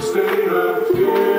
state of fear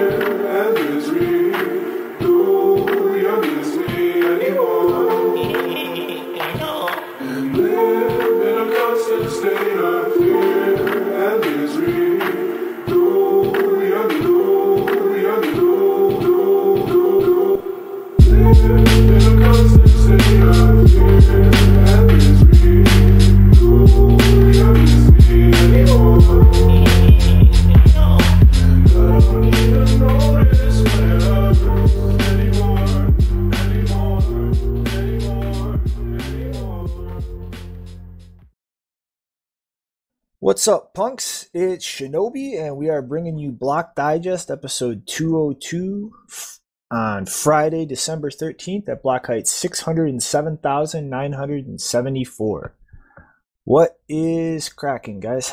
punks? It's Shinobi, and we are bringing you Block Digest episode 202 f- on Friday, December 13th at Block Height 607,974. What is cracking, guys?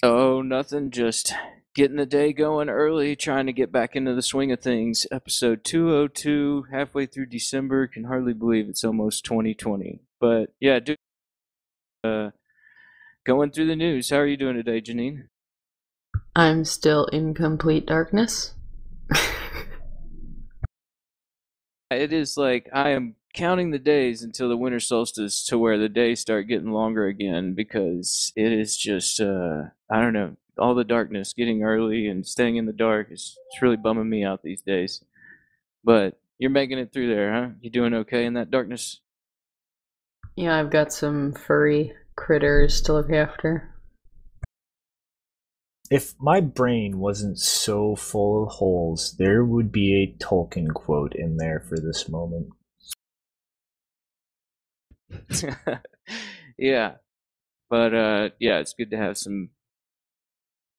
Oh, nothing. Just getting the day going early, trying to get back into the swing of things. Episode 202, halfway through December. Can hardly believe it's almost 2020. But yeah, do, uh, going through the news. How are you doing today, Janine? I'm still in complete darkness. It is like I am counting the days until the winter solstice to where the days start getting longer again because it is just, uh, I don't know, all the darkness getting early and staying in the dark is it's really bumming me out these days. But you're making it through there, huh? You doing okay in that darkness? yeah, I've got some furry critters to look after. If my brain wasn't so full of holes, there would be a Tolkien quote in there for this moment. yeah. But uh yeah, it's good to have some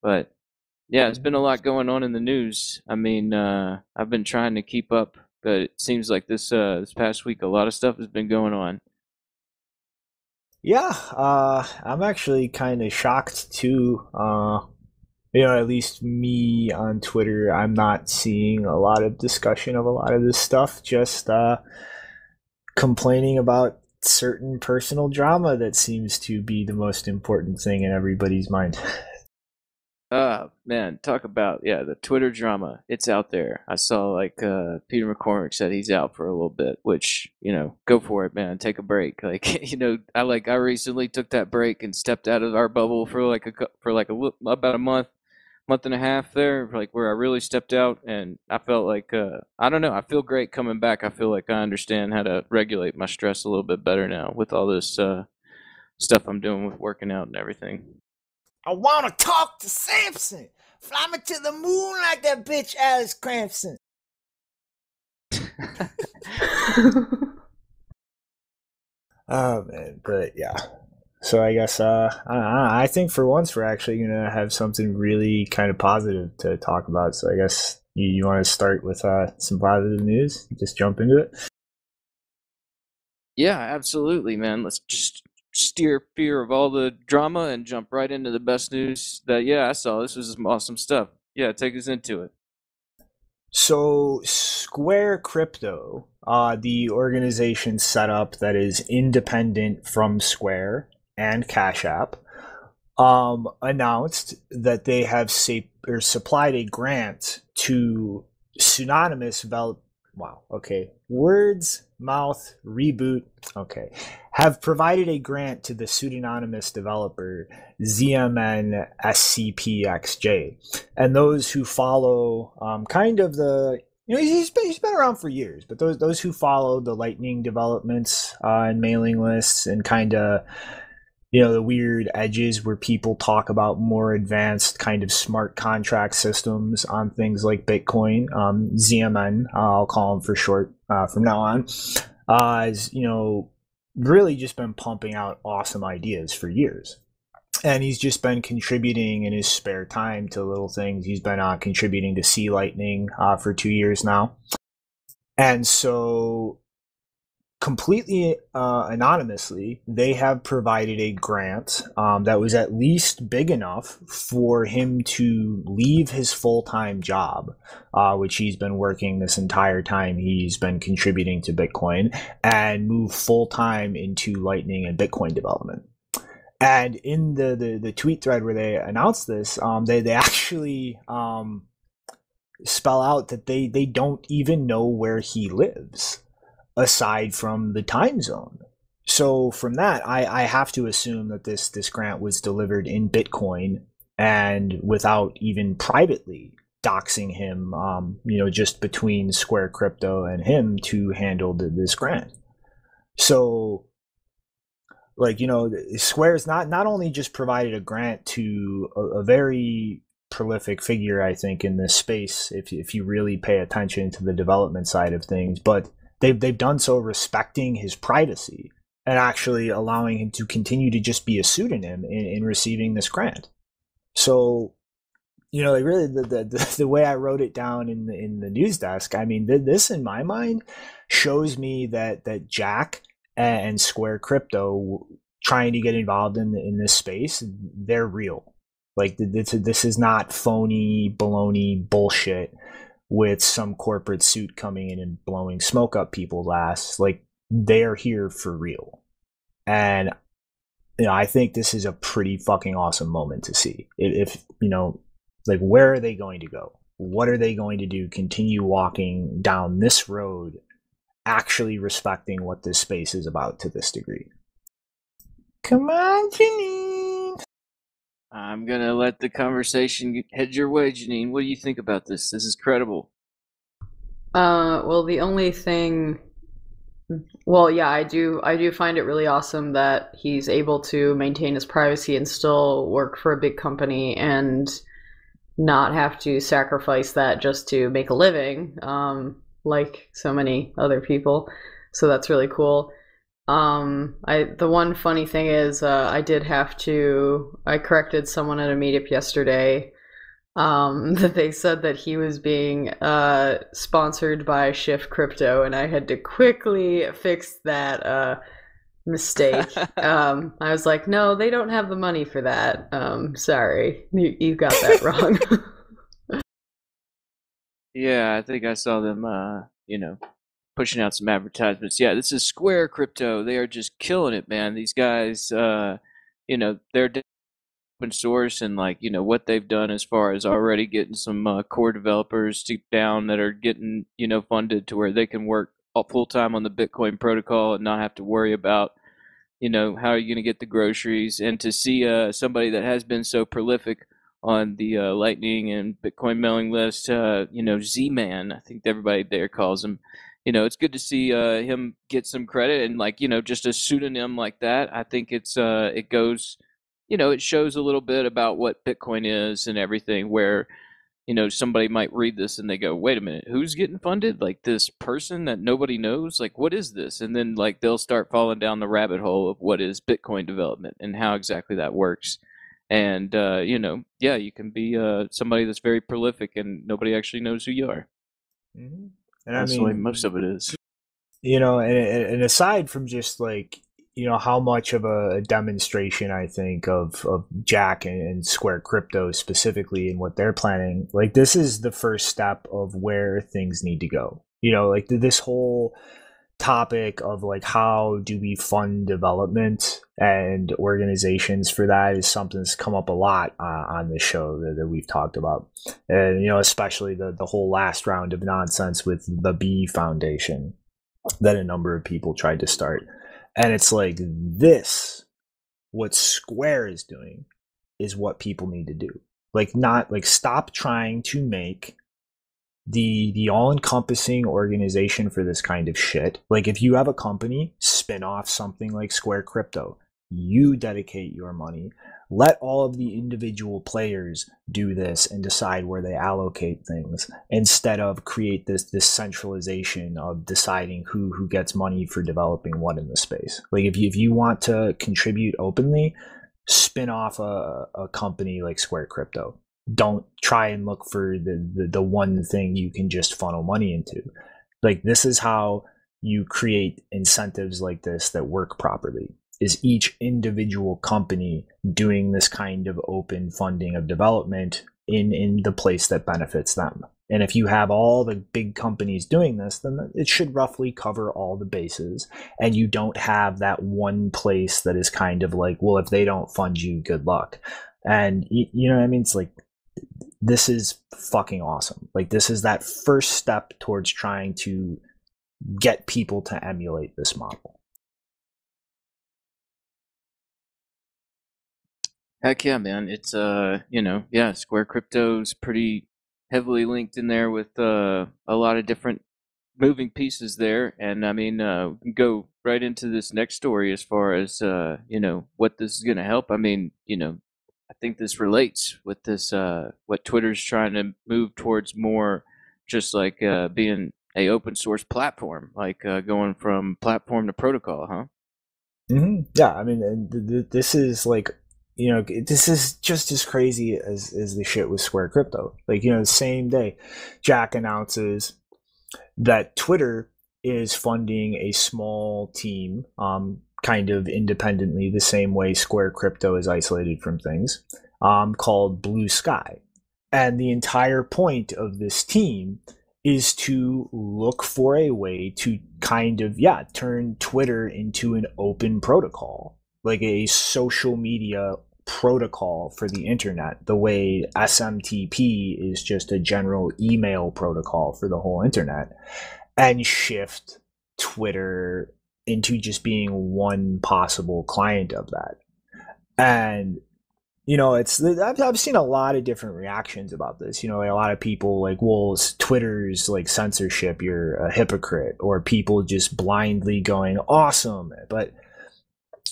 but yeah, it's been a lot going on in the news. I mean, uh I've been trying to keep up, but it seems like this uh this past week a lot of stuff has been going on. Yeah, uh, I'm actually kind of shocked too. Uh, you know, at least me on Twitter, I'm not seeing a lot of discussion of a lot of this stuff. Just uh, complaining about certain personal drama that seems to be the most important thing in everybody's mind. Uh man, talk about yeah, the Twitter drama. It's out there. I saw like uh Peter McCormack said he's out for a little bit, which, you know, go for it, man. Take a break. Like, you know, I like I recently took that break and stepped out of our bubble for like a for like a about a month, month and a half there, like where I really stepped out and I felt like uh I don't know, I feel great coming back. I feel like I understand how to regulate my stress a little bit better now with all this uh stuff I'm doing with working out and everything. I want to talk to Samson. Fly me to the moon like that bitch Alice Crampson. Oh man, but yeah. So I guess uh, I, I think for once we're actually gonna have something really kind of positive to talk about. So I guess you, you want to start with uh, some positive news? Just jump into it. Yeah, absolutely, man. Let's just steer fear of all the drama and jump right into the best news that yeah, I saw. This was some awesome stuff. Yeah, take us into it. So Square Crypto, uh, the organization set up that is independent from Square and Cash App, um, announced that they have sa- supplied a grant to pseudonymous develop. Wow. Okay. Words, mouth, reboot. Okay. Have provided a grant to the pseudonymous developer ZMN SCPXJ and those who follow um, kind of the you know he's been, he's been around for years but those those who follow the lightning developments uh, and mailing lists and kind of you know the weird edges where people talk about more advanced kind of smart contract systems on things like bitcoin um, zmn i'll call them for short uh, from now on uh, has you know really just been pumping out awesome ideas for years and he's just been contributing in his spare time to little things. He's been uh, contributing to C-Lightning uh, for two years now, and so completely uh, anonymously, they have provided a grant um, that was at least big enough for him to leave his full time job, uh, which he's been working this entire time he's been contributing to Bitcoin, and move full time into Lightning and Bitcoin development. And in the, the, the tweet thread where they announced this, um, they, they actually um, spell out that they, they don't even know where he lives aside from the time zone. So from that, I, I have to assume that this this grant was delivered in Bitcoin and without even privately doxing him, um, you know, just between Square Crypto and him to handle the, this grant. So, like you know, Square's not not only just provided a grant to a, a very prolific figure, I think, in this space. If if you really pay attention to the development side of things, but they've they've done so respecting his privacy and actually allowing him to continue to just be a pseudonym in, in receiving this grant. So, you know, like really the, the, the way I wrote it down in the, in the news desk, I mean, this in my mind shows me that, that Jack and Square Crypto trying to get involved in, in this space, they're real. Like this, this is not phony, baloney bullshit with some corporate suit coming in and blowing smoke up people's ass. Like they're here for real. And you know, I think this is a pretty fucking awesome moment to see. If, you know, like where are they going to go? What are they going to do? Continue walking down this road, actually respecting what this space is about to this degree. Come on, Janine. I'm gonna let the conversation head your way, Janine. What do you think about this? This is credible. Uh, well, the only thing well, yeah, I do. I do find it really awesome that he's able to maintain his privacy and still work for a big company and not have to sacrifice that just to make a living, um, like so many other people. So that's really cool. Um, I the one funny thing is uh, I did have to. I corrected someone at a meetup yesterday um, that they said that he was being uh, sponsored by Shift Crypto, and I had to quickly fix that uh, mistake. um, I was like, no, they don't have the money for that. Um, sorry, you, you got that wrong. yeah, I think I saw them, uh, you know, pushing out some advertisements. Yeah, this is Square Crypto. They are just killing it, man. These guys, uh, you know, they're open source and like you know what they've done as far as already getting some uh, core developers to down that are getting you know funded to where they can work full time on the Bitcoin protocol and not have to worry about you know how are you going to get the groceries and to see uh, somebody that has been so prolific on the uh, Lightning and Bitcoin mailing list, uh, you know Z-Man, I think everybody there calls him. You know, it's good to see uh, him get some credit and like you know just a pseudonym like that. I think it's uh, it goes you know, it shows a little bit about what Bitcoin is and everything where, you know, somebody might read this and they go, wait a minute, who's getting funded? Like this person that nobody knows? Like, what is this? And then, like, they'll start falling down the rabbit hole of what is Bitcoin development and how exactly that works. And, uh, you know, yeah, you can be uh, somebody that's very prolific and nobody actually knows who you are. Mm-hmm. And that's I mean, the way most of it is. You know, and, and aside from just like you know how much of a demonstration I think of of Jack and, and, Square Crypto specifically and what they're planning. Like this is the first step of where things need to go. You know, like this whole topic of like how do we fund development and organizations for that is something that's come up a lot uh, on the show that, that, we've talked about and you know especially the the whole last round of nonsense with the b foundation that a number of people tried to start and it's like this, what Square is doing is what people need to do. Like not like stop trying to make the the all-encompassing organization for this kind of shit. Like if you have a company, spin off something like Square Crypto. You dedicate your money let all of the individual players do this and decide where they allocate things instead of create this this centralization of deciding who who gets money for developing what in the space like if you, if you want to contribute openly spin off a, a company like square crypto don't try and look for the, the the one thing you can just funnel money into like this is how you create incentives like this that work properly is each individual company doing this kind of open funding of development in in the place that benefits them And if you have all the big companies doing this, then it should roughly cover all the bases. And you don't have that one place that is kind of like, well, if they don't fund you, good luck. And you, you know what I mean? It's like, this is fucking awesome. Like, this is that first step towards trying to get people to emulate this model. Heck yeah, man! It's uh, you know, yeah, Square Crypto's pretty heavily linked in there with uh, a lot of different moving pieces there, and I mean, uh, go right into this next story as far as uh, you know what this is going to help. I mean, you know, I think this relates with this uh, what Twitter's trying to move towards more, just like uh, being a open source platform, like uh, going from platform to protocol, huh? Mm-hmm. Yeah, I mean, th- th- this is like you know, this is just as crazy as, as the shit with Square Crypto. Like, you know, the same day, Jack announces that Twitter is funding a small team, um, kind of independently, the same way Square Crypto is isolated from things, um, called Blue Sky. And the entire point of this team is to look for a way to kind of, yeah, turn Twitter into an open protocol like a social media protocol for the internet the way SMTP is just a general email protocol for the whole internet and shift Twitter into just being one possible client of that. And you know, it's I've, I've seen a lot of different reactions about this. You know, a lot of people like, well, Twitter's like censorship, you're a hypocrite, or people just blindly going awesome. But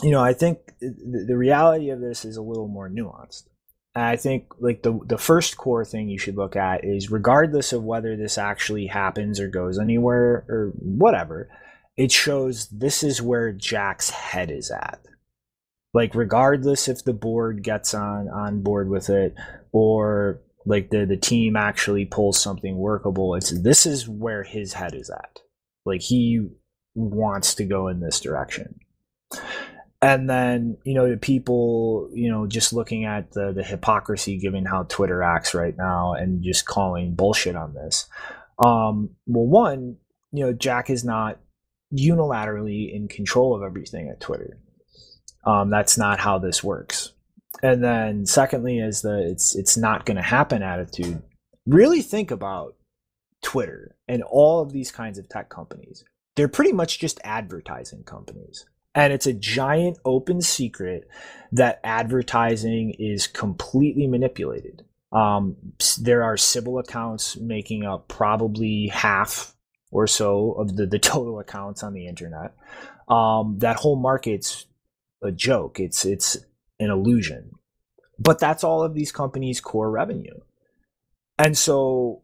you know, I think the reality of this is a little more nuanced. And I think like the the first core thing you should look at is regardless of whether this actually happens or goes anywhere or whatever, it shows this is where Jack's head is at. Like regardless if the board gets on on board with it or like the the team actually pulls something workable, it's this is where his head is at. Like he wants to go in this direction and then you know the people you know just looking at the the hypocrisy given how twitter acts right now and just calling bullshit on this um well one you know jack is not unilaterally in control of everything at twitter. Um that's not how this works. And then secondly is the it's it's not going to happen attitude. Really think about twitter and all of these kinds of tech companies. They're pretty much just advertising companies. And it's a giant open secret that advertising is completely manipulated. Um, there are Sybil accounts making up probably half or so of the, the total accounts on the internet. Um, that whole market's a joke. It's it's an illusion. But that's all of these companies' core revenue. And so,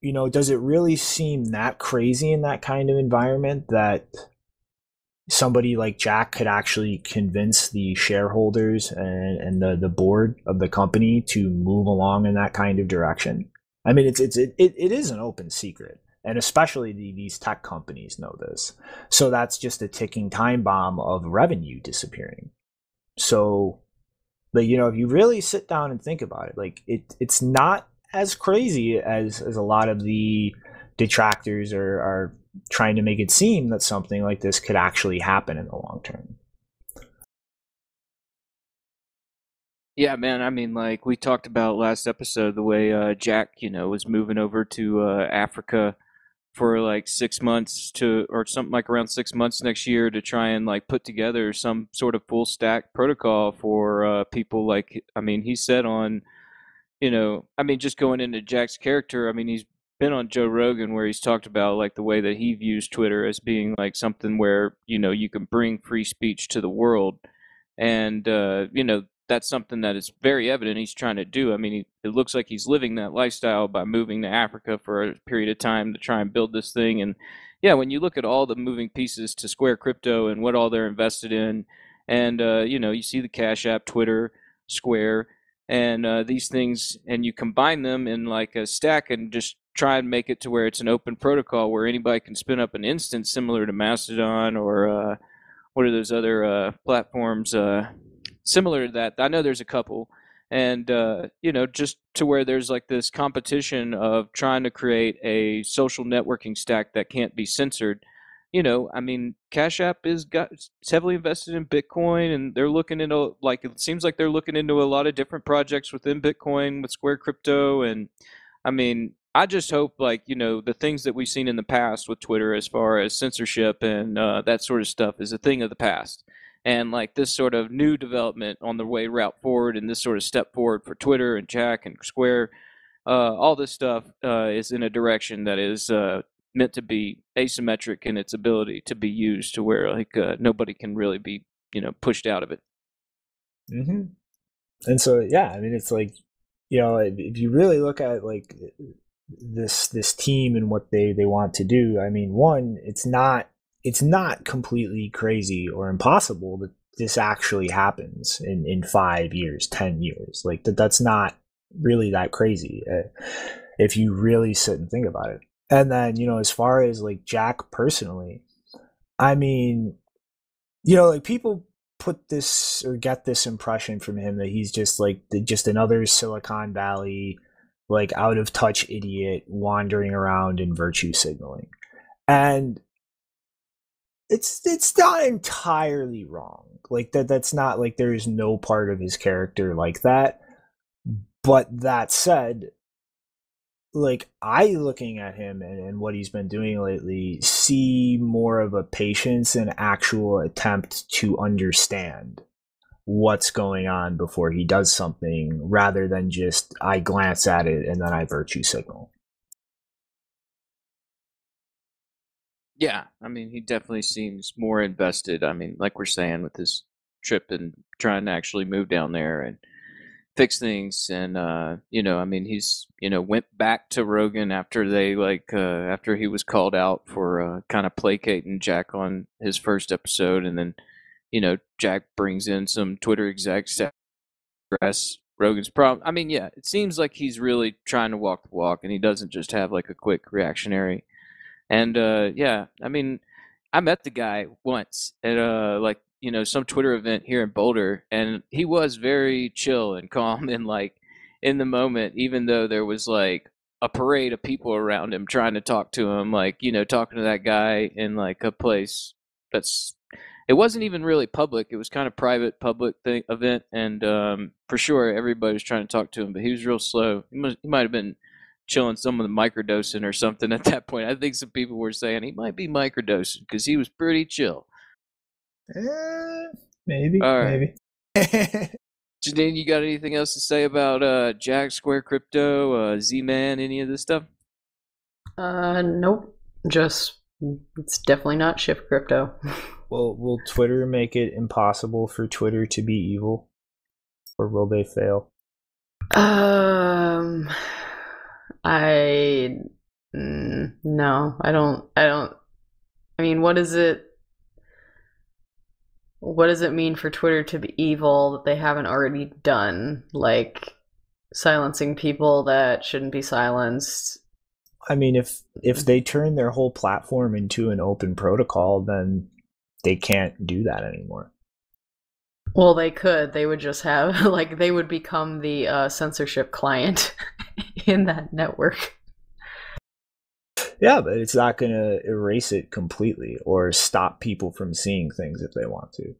you know, does it really seem that crazy in that kind of environment that somebody like Jack could actually convince the shareholders and, and the, the board of the company to move along in that kind of direction. I mean, it's, it's, it, it is an open secret. And especially the, these tech companies know this. So that's just a ticking time bomb of revenue disappearing. So, like, you know, if you really sit down and think about it, like, it, it's not as crazy as, as a lot of the detractors are, are trying to make it seem that something like this could actually happen in the long term. Yeah, man. I mean, like we talked about last episode, the way uh, Jack, you know, was moving over to uh, Africa for like six months to, or something like around six months next year to try and like put together some sort of full stack protocol for uh, people. Like, I mean, he said on, you know, I mean, just going into Jack's character, I mean, he's been on Joe Rogan where he's talked about like the way that he views Twitter as being like something where you know you can bring free speech to the world, and uh, you know that's something that is very evident he's trying to do. I mean, he, it looks like he's living that lifestyle by moving to Africa for a period of time to try and build this thing. And yeah, when you look at all the moving pieces to Square Crypto and what all they're invested in, and uh, you know you see the Cash App, Twitter, Square and uh, these things and you combine them in like a stack and just try and make it to where it's an open protocol where anybody can spin up an instance similar to Mastodon or uh, what are those other uh, platforms uh, similar to that. I know there's a couple, and uh, you know, just to where there's like this competition of trying to create a social networking stack that can't be censored. You know, I mean, Cash App is got it's heavily invested in Bitcoin, and they're looking into like it seems like they're looking into a lot of different projects within Bitcoin with Square Crypto, and I mean, I just hope like you know the things that we've seen in the past with Twitter as far as censorship and uh, that sort of stuff is a thing of the past and like this sort of new development on the way route forward and this sort of step forward for twitter and jack and square uh, all this stuff uh, is in a direction that is uh, meant to be asymmetric in its ability to be used to where like uh, nobody can really be you know pushed out of it Mm-hmm. And so, yeah, I mean, it's like, you know, if if you really look at like this this team and what they they want to do, I mean, one, it's not it's not completely crazy or impossible that this actually happens in in five years, ten years. Like that, that's not really that crazy uh, if you really sit and think about it. And then, you know, as far as like Jack personally, I mean, you know, like people put this or get this impression from him that he's just like the, just another Silicon Valley like out of touch idiot wandering around and virtue signaling. And it's it's not entirely wrong. Like that that's not like there is no part of his character like that. But that said, like I looking at him and, and what he's been doing lately see more of a patience and actual attempt to understand what's going on before he does something rather than just I glance at it and then I virtue signal. Yeah, I mean, he definitely seems more invested. I mean, like we're saying with his trip and trying to actually move down there and fix things and uh you know i mean he's you know went back to rogan after they like uh after he was called out for uh kind of placating jack on his first episode and then you know jack brings in some twitter execs to address rogan's problem i mean yeah it seems like he's really trying to walk the walk and he doesn't just have like a quick reactionary and uh, yeah, I mean, I met the guy once at uh like you know some Twitter event here in Boulder, and he was very chill and calm and like in the moment, even though there was like a parade of people around him trying to talk to him, like you know talking to that guy in like a place that's it wasn't even really public. It was kind of private public thing event, and um, for sure everybody was trying to talk to him, but he was real slow. He, must, he might have been chilling some of the microdosing or something at that point. I think some people were saying he might be microdosing because he was pretty chill. Eh, maybe, All right. maybe. Janine, you got anything else to say about uh, Jack Square Crypto, uh, Z Man, any of this stuff? Uh, nope. Just it's definitely not shift crypto. will will Twitter make it impossible for Twitter to be evil, or will they fail? Um, I mm, no, I don't. I don't. I mean, what is it? What does it mean for Twitter to be evil that they haven't already done? Like silencing people that shouldn't be silenced. I mean, if if they turn their whole platform into an open protocol, then they can't do that anymore. Well, they could. They would just have like they would become the uh, censorship client in that network. Yeah, but it's not going to erase it completely or stop people from seeing things if they want to.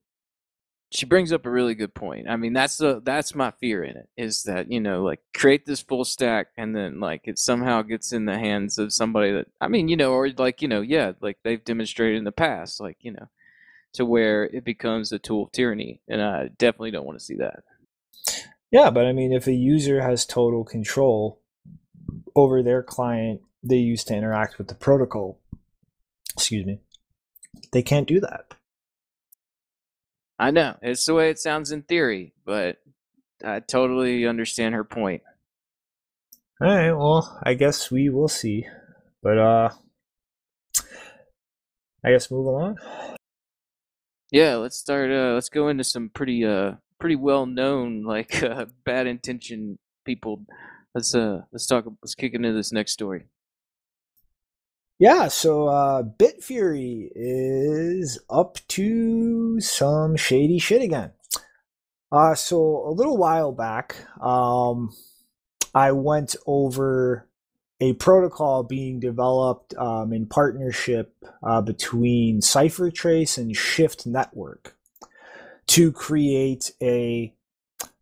She brings up a really good point. I mean, that's the that's my fear in it is that you know like create this full stack and then like it somehow gets in the hands of somebody that I mean you know or like you know yeah like they've demonstrated in the past like you know to where it becomes a tool of tyranny and I definitely don't want to see that. Yeah, but I mean, if a user has total control over their client they use to interact with the protocol, excuse me, they can't do that. I know it's the way it sounds in theory, but I totally understand her point. All right, well, I guess we will see. But uh I guess move along. Yeah, let's start. Uh, let's go into some pretty, uh, pretty well known like uh, bad intention people. Let's uh, let's talk. Let's kick into this next story. Yeah, so uh Bitfury is up to some shady shit again. Uh, so a little while back, um, I went over a protocol being developed um, in partnership uh, between CipherTrace and Shyft Network to create a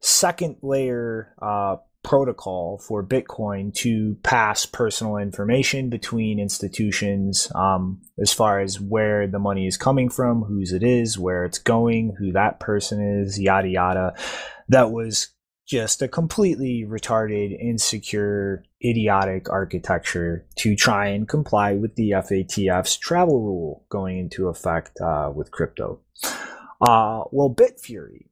second layer uh, protocol for Bitcoin to pass personal information between institutions um, as far as where the money is coming from, whose it is, where it's going, who that person is, yada yada. That was just a completely retarded, insecure, idiotic architecture to try and comply with the FATF's travel rule going into effect uh, with crypto. Uh, well, Bitfury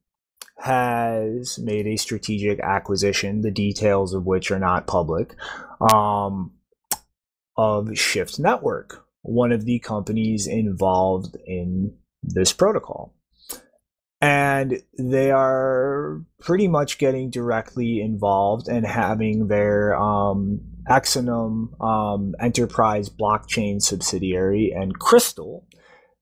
has made a strategic acquisition, the details of which are not public, um, of Shyft Network, one of the companies involved in this protocol. And they are pretty much getting directly involved and having their um, Exonum um, enterprise blockchain subsidiary and Crystal,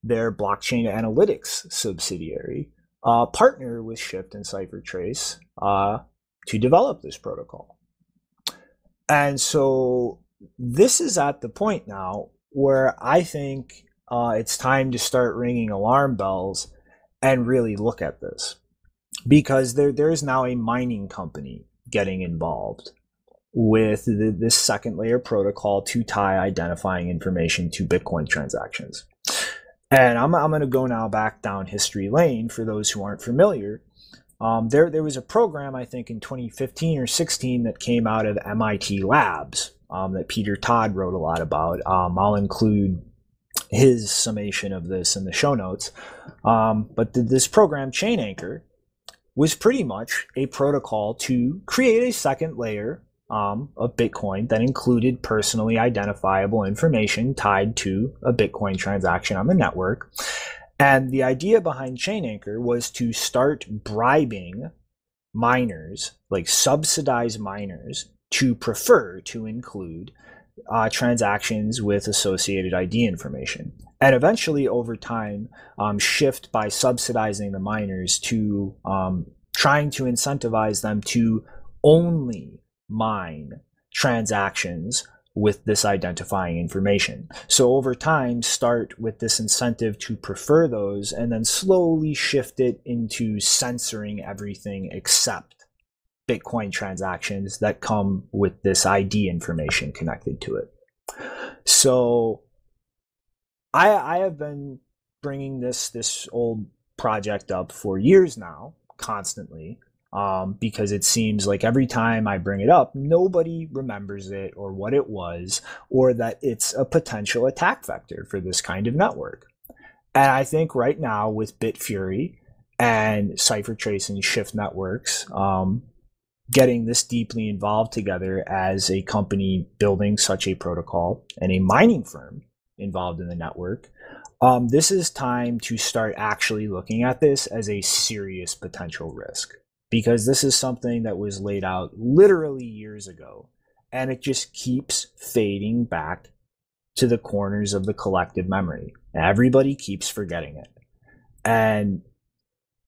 their blockchain analytics subsidiary, uh, partner with Shyft and CipherTrace uh, to develop this protocol. And so this is at the point now where I think uh, it's time to start ringing alarm bells and really look at this because there there is now a mining company getting involved with the, this second layer protocol to tie identifying information to Bitcoin transactions. And I'm, I'm going to go now back down history lane for those who aren't familiar. Um, there, there was a program, I think, in 2015 or 16 that came out of MIT Labs um, that Peter Todd wrote a lot about. Um, I'll include his summation of this in the show notes. Um, but the, this program, Chain Anchor, was pretty much a protocol to create a second layer um, of Bitcoin that included personally identifiable information tied to a Bitcoin transaction on the network. And the idea behind Chain Anchor was to start bribing miners, like subsidized miners, to prefer to include uh, transactions with associated ID information. And eventually, over time, um, shift by subsidizing the miners to um, trying to incentivize them to only mine transactions with this identifying information. So over time, start with this incentive to prefer those and then slowly shift it into censoring everything except Bitcoin transactions that come with this ID information connected to it. So I, I have been bringing this this old project up for years now, constantly, um, because it seems like every time I bring it up, nobody remembers it or what it was, or that it's a potential attack vector for this kind of network. And I think right now with Bitfury and CipherTrace and Shyft Networks, um, getting this deeply involved together as a company building such a protocol and a mining firm involved in the network, um, this is time to start actually looking at this as a serious potential risk because this is something that was laid out literally years ago and it just keeps fading back to the corners of the collective memory. Everybody keeps forgetting it. And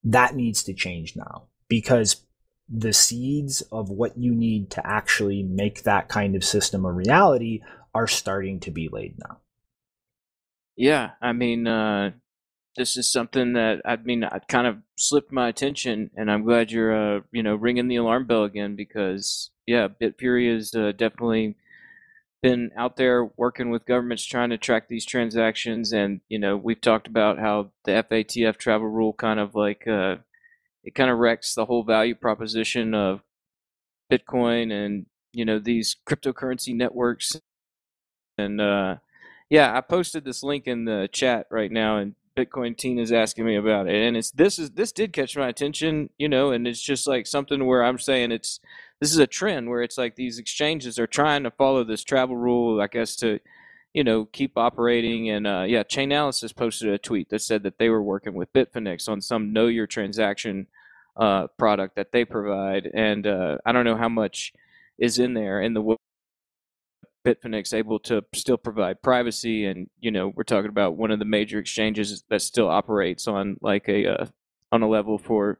that needs to change now because the seeds of what you need to actually make that kind of system a reality are starting to be laid now. Yeah, I mean, uh, this is something that I mean, I kind of slipped my attention, and I'm glad you're, uh, you know, ringing the alarm bell again because, yeah, Bitfury has uh, definitely been out there working with governments trying to track these transactions, and you know, we've talked about how the FATF travel rule kind of like uh, it kind of wrecks the whole value proposition of Bitcoin and you know these cryptocurrency networks, and uh, yeah, I posted this link in the chat right now, and Bitcoin teen is asking me about it, and it's this is this did catch my attention, you know, and it's just like something where I'm saying it's this is a trend where it's like these exchanges are trying to follow this travel rule, I guess, to you know keep operating. And uh, yeah, Chainalysis posted a tweet that said that they were working with Bitfinex on some know your transaction uh, product that they provide, and uh, I don't know how much is in there in the Bitfinex able to still provide privacy, and you know we're talking about one of the major exchanges that still operates on like a uh, on a level for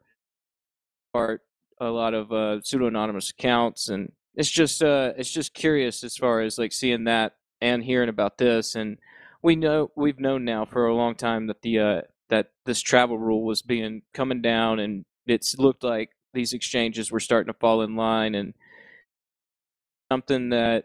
part a lot of uh, pseudo anonymous accounts, and it's just uh, it's just curious as far as like seeing that and hearing about this, and we know we've known now for a long time that the uh, that this travel rule was being coming down, and it's looked like these exchanges were starting to fall in line, and something that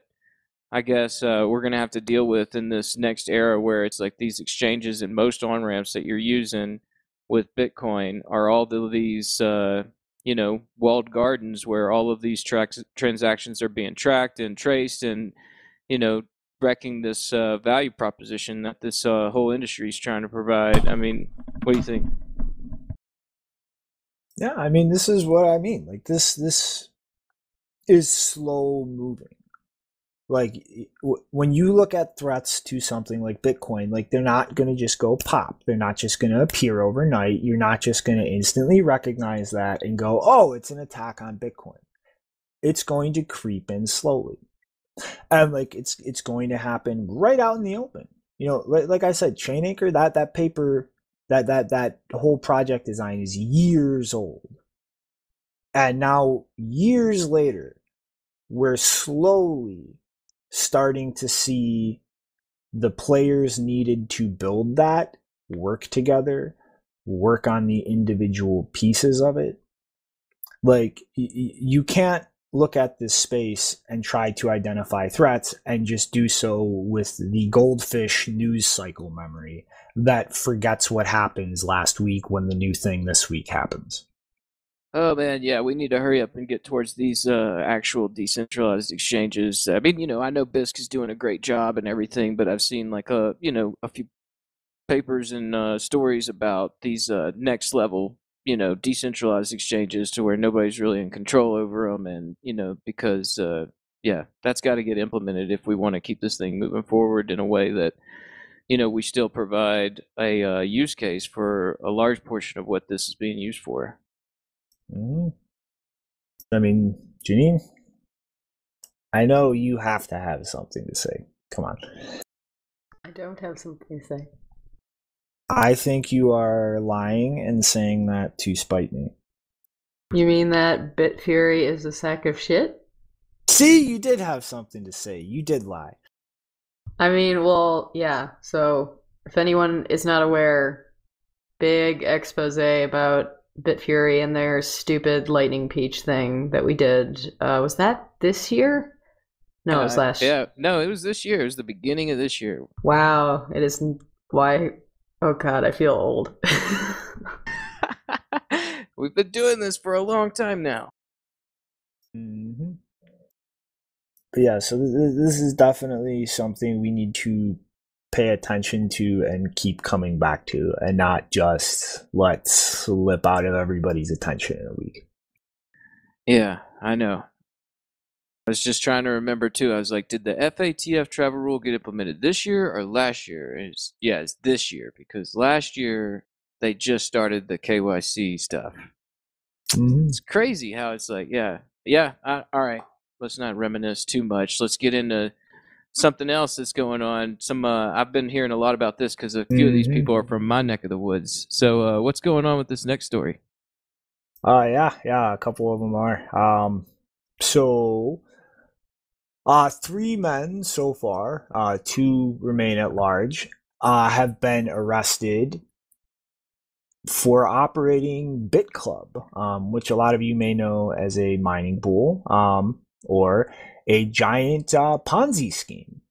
I guess uh, we're going to have to deal with in this next era where it's like these exchanges and most on ramps that you're using with Bitcoin are all the, these, uh, you know, walled gardens where all of these transactions are being tracked and traced and, you know, wrecking this uh, value proposition that this uh, whole industry is trying to provide. I mean, what do you think? Yeah, I mean, this is what I mean. Like this, this is slow moving. Like w- when you look at threats to something like Bitcoin, like they're not going to just go pop. They're not just going to appear overnight. You're not just going to instantly recognize that and go, "Oh, it's an attack on Bitcoin." It's going to creep in slowly, and like it's it's going to happen right out in the open. You know, like, like I said, Chain Anchor that that paper that that that whole project design is years old and now years later we're slowly starting to see the players needed to build that work together work on the individual pieces of it like y- you can't look at this space and try to identify threats and just do so with the goldfish news cycle memory that forgets what happens last week when the new thing this week happens. Oh man, yeah, we need to hurry up and get towards these uh, actual decentralized exchanges. I mean, you know, I know Bisq is doing a great job and everything, but I've seen like a, you know, a few papers and uh, stories about these uh, next level, you know, decentralized exchanges to where nobody's really in control over them, and you know, because uh, yeah, that's got to get implemented if we want to keep this thing moving forward in a way that you know we still provide a uh, use case for a large portion of what this is being used for. Mm. I mean, Janine, I know you have to have something to say. Come on. I don't have something to say. I think you are lying and saying that to spite me. You mean that Bitfury is a sack of shit? See, you did have something to say. You did lie. I mean, well, yeah. So, if anyone is not aware, big expose about Bitfury and their stupid Lightning Peach thing that we did. Uh, was that this year? No, it was Uh, last. Yeah, no, it was this year. It was the beginning of this year. Wow, it is. Why? Oh God, I feel old. We've been doing this for a long time now. hmm But yeah, so th- th- this is definitely something we need to pay attention to and keep coming back to, and not just let slip out of everybody's attention in a week. Yeah, I know. I was just trying to remember too. I was like, did the FATF travel rule get implemented this year or last year? And It's, yeah, it's this year because last year they just started the KYC stuff. Mm-hmm. It's crazy how it's like, yeah, yeah. Uh, all right, let's not reminisce too much. Let's get into something else that's going on. Some uh, I've been hearing a lot about this because a few of these Mhm. people are from my neck of the woods. So uh, what's going on with this next story? Uh yeah, yeah, a couple of them are. Um so uh three men so far, uh two remain at large, uh have been arrested for operating Bit Club, um, which a lot of you may know as a mining pool, um, or a giant uh, Ponzi scheme,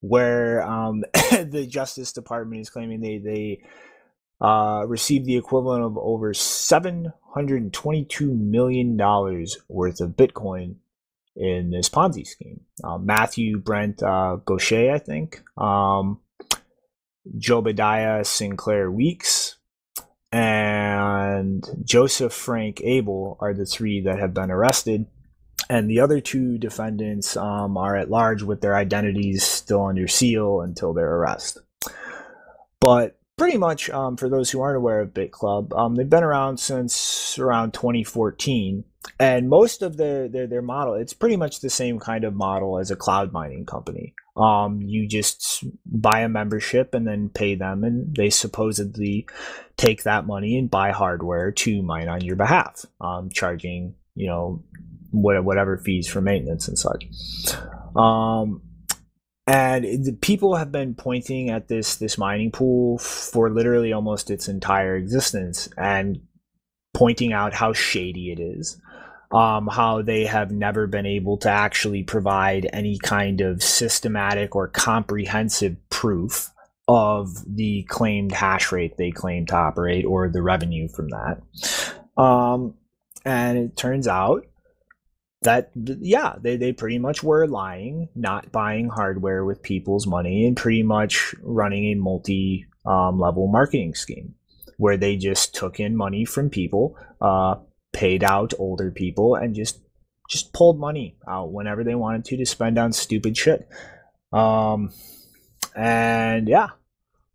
where um, the Justice Department is claiming they they uh, received the equivalent of over $722 million worth of Bitcoin in this Ponzi scheme. Uh, Matthew Brent uh, Gaucher, I think, um, Jobadiah Sinclair Weeks, and Joseph Frank Abel are the three that have been arrested. And the other two defendants um, are at large with their identities still under seal until their arrest. But pretty much, um, for those who aren't aware of Bit Club, um, they've been around since since around 2014, and most of their, their their model it's pretty much the same kind of model as a cloud mining company. Um, you just buy a membership and then pay them, and they supposedly take that money and buy hardware to mine on your behalf, um, charging you know whatever fees for maintenance and such. Um, and the people have been pointing at this this mining pool for literally almost its entire existence and pointing out how shady it is um, how they have never been able to actually provide any kind of systematic or comprehensive proof of the claimed hash rate they claim to operate or the revenue from that um, and it turns out that yeah they, they pretty much were lying not buying hardware with people's money and pretty much running a multi um, level marketing scheme where they just took in money from people uh, paid out older people and just just pulled money out whenever they wanted to to spend on stupid shit. Um and yeah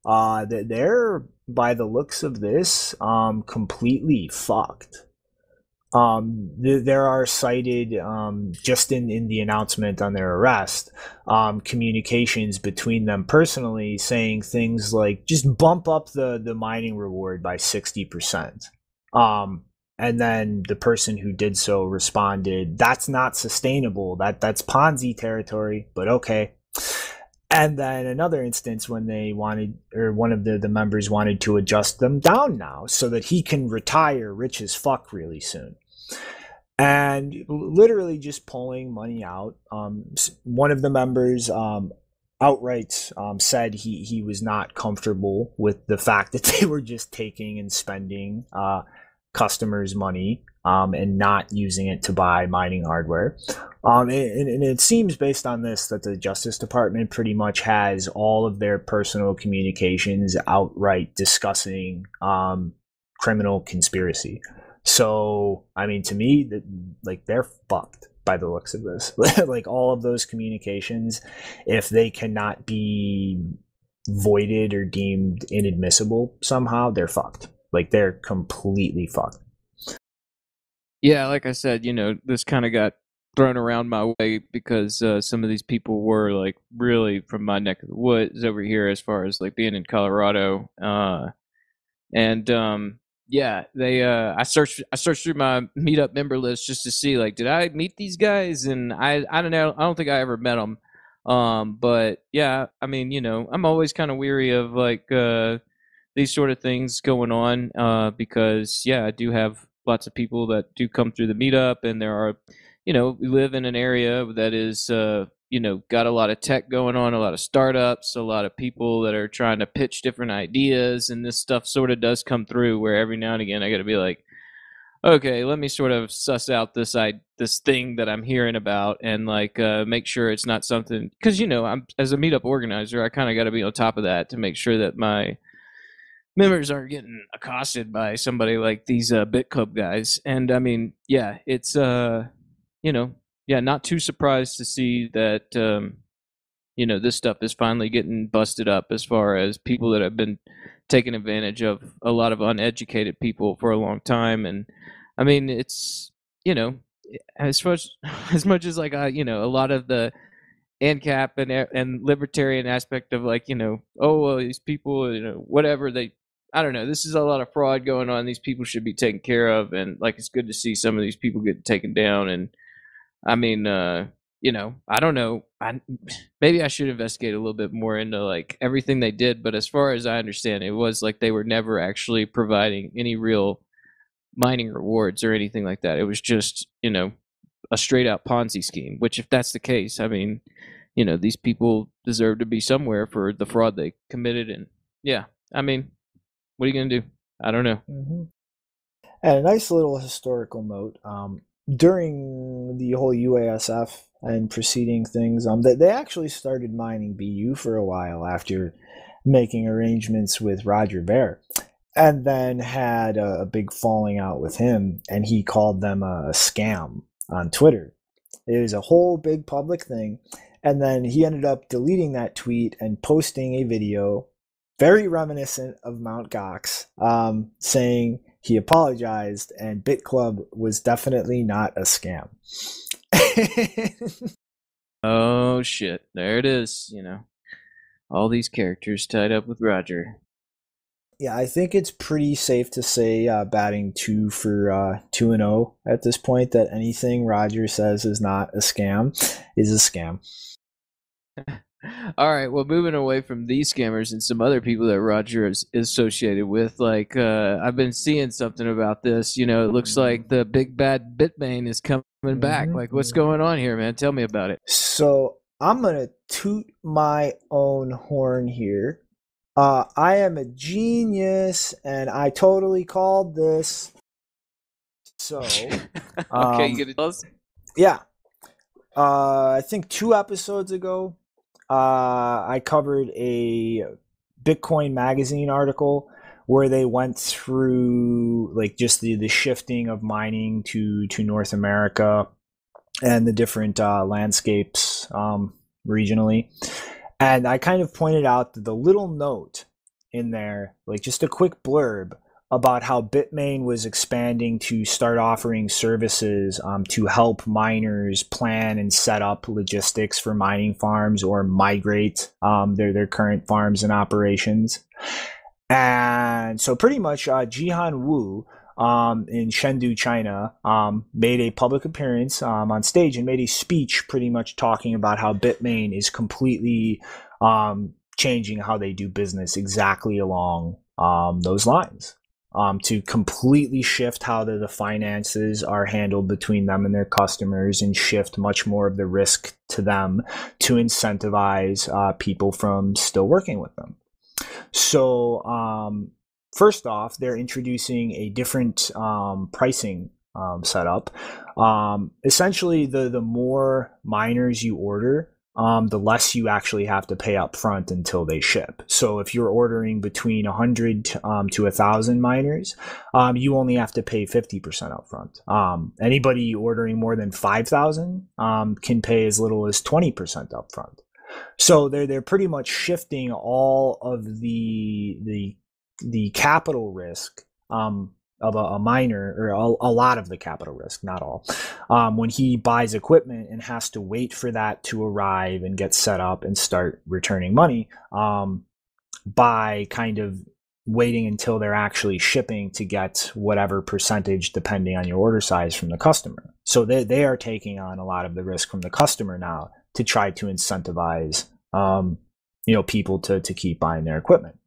uh they're by the looks of this um completely fucked um, th- there are cited um, just in, in the announcement on their arrest um, communications between them personally saying things like just bump up the, the mining reward by 60%. Um, and then the person who did so responded, "That's not sustainable. That that's Ponzi territory." But okay. And then another instance when they wanted, or one of the, the members wanted to adjust them down now so that he can retire rich as fuck really soon. And literally just pulling money out. Um, one of the members um, outright um, said he, he was not comfortable with the fact that they were just taking and spending uh, customers' money um, and not using it to buy mining hardware. Um, and, and, it seems based on this that the Justice Department pretty much has all of their personal communications outright discussing um, criminal conspiracy. So, I mean, to me, that like they're fucked by the looks of this. like all of those communications, if they cannot be voided or deemed inadmissible somehow, they're fucked. Like they're completely fucked. Yeah, like I said, you know, this kind of got thrown around my way because uh, some of these people were like really from my neck of the woods over here, as far as like being in Colorado. Uh, and um, yeah, they uh, I searched I searched through my meetup member list just to see like did I meet these guys and I I don't know I don't think I ever met them. Um, but yeah, I mean, you know, I'm always kind of weary of like uh, these sort of things going on uh, because yeah, I do have lots of people that do come through the meetup, and there are, you know, we live in an area that is, uh, you know, got a lot of tech going on, a lot of startups, a lot of people that are trying to pitch different ideas, and this stuff sort of does come through. Where every now and again, I got to be like, okay, let me sort of suss out this I this thing that I'm hearing about and like uh, make sure it's not something because you know I'm as a meetup organizer, I kind of got to be on top of that to make sure that my members are getting accosted by somebody like these uh, BitClub guys. And I mean, yeah, it's uh, you know, yeah, not too surprised to see that um, you know this stuff is finally getting busted up as far as people that have been taking advantage of a lot of uneducated people for a long time. And I mean, it's you know, as much as much as like I, you know, a lot of the ANCAP and and libertarian aspect of like you know oh well, these people you know whatever they I don't know. This is a lot of fraud going on. These people should be taken care of, and like it's good to see some of these people get taken down. And I mean, uh, you know, I don't know. I maybe I should investigate a little bit more into like everything they did. But as far as I understand, it was like they were never actually providing any real mining rewards or anything like that. It was just you know a straight out Ponzi scheme. Which, if that's the case, I mean, you know, these people deserve to be somewhere for the fraud they committed. And yeah, I mean, what are you gonna do? I don't know. Mm-hmm. And a nice little historical note. Um, during the whole UASF and preceding things, um, they, they actually started mining BU for a while after making arrangements with Roger Ver, and then had a, a big falling out with him, and he called them a scam on Twitter. It was a whole big public thing, and then he ended up deleting that tweet and posting a video very reminiscent of Mount Gox, um, saying, he apologized, and Bit Club was definitely not a scam. Oh shit! There it is. You know, all these characters tied up with Roger. yeah, I think it's pretty safe to say uh, batting two for uh, two and zero at this point that anything Roger says is not a scam is a scam. All right, well, moving away from these scammers and some other people that Roger is associated with, like uh, I've been seeing something about this. You know, it looks like the big bad Bitmain is coming back. Mhm. Like, what's going on here, man? Tell me about it. So I'm gonna toot my own horn here. Uh, I am a genius, and I totally called this. So okay, um, you gonna tell us? yeah, uh, I think two episodes ago, uh, I covered a Bitcoin magazine article where they went through like just the, the shifting of mining to to North America and the different uh, landscapes um, regionally. And I kind of pointed out the little note in there, like just a quick blurb about how Bitmain was expanding to start offering services um, to help miners plan and set up logistics for mining farms or migrate um, their, their current farms and operations. And so, pretty much, uh, Jihan Wu um, in Chengdu, China, um, made a public appearance um, on stage and made a speech pretty much talking about how Bitmain is completely um, changing how they do business exactly along um, those lines. Um, to completely shift how the, the finances are handled between them and their customers and shift much more of the risk to them to incentivize uh, people from still working with them. So, um, first off, they're introducing a different um, pricing um, setup. Um, essentially, the the more miners you order, um, the less you actually have to pay up front until they ship. So if you're ordering between 100 um, to 1,000 miners, um, you only have to pay 50% up front. Um, anybody ordering more than 5,000 um, can pay as little as 20% up front. So they're they're pretty much shifting all of the the the capital risk um, of a, a miner, or a, a, lot of the capital risk, not all, um, when he buys equipment and has to wait for that to arrive and get set up and start returning money, um, by kind of waiting until they're actually shipping to get whatever percentage depending on your order size from the customer. So they, they are taking on a lot of the risk from the customer now to try to incentivize um, you know people to, to keep buying their equipment.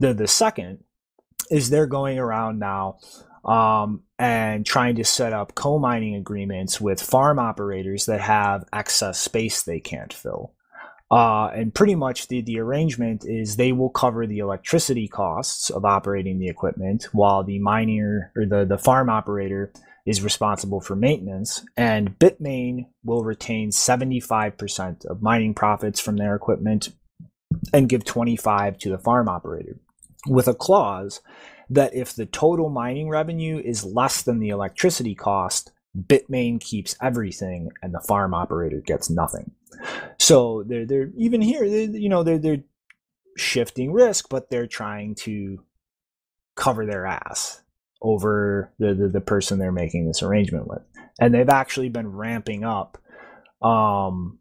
The the second is they're going around now um, and trying to set up co-mining agreements with farm operators that have excess space they can't fill. Uh, and pretty much the, the arrangement is they will cover the electricity costs of operating the equipment while the miner or the, the farm operator is responsible for maintenance and bitmain will retain 75% of mining profits from their equipment and give 25 to the farm operator with a clause that if the total mining revenue is less than the electricity cost, Bitmain keeps everything and the farm operator gets nothing. So they're they're even here, they you know, they're they're shifting risk, but they're trying to cover their ass over the, the, the person they're making this arrangement with. And they've actually been ramping up um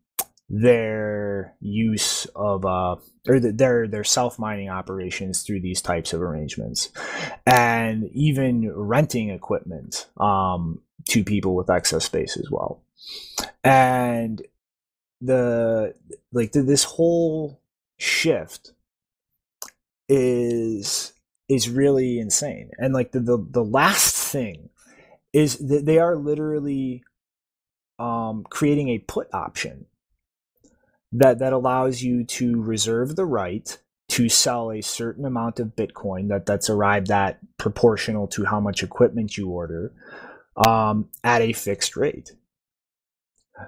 their use of uh or the, their their self mining operations through these types of arrangements. And even renting equipment um to people with excess space as well. And the like the, this whole shift is is really insane. And like the the, the last thing is that they are literally um creating a put option that that allows you to reserve the right to sell a certain amount of bitcoin that that's arrived at proportional to how much equipment you order um, at a fixed rate.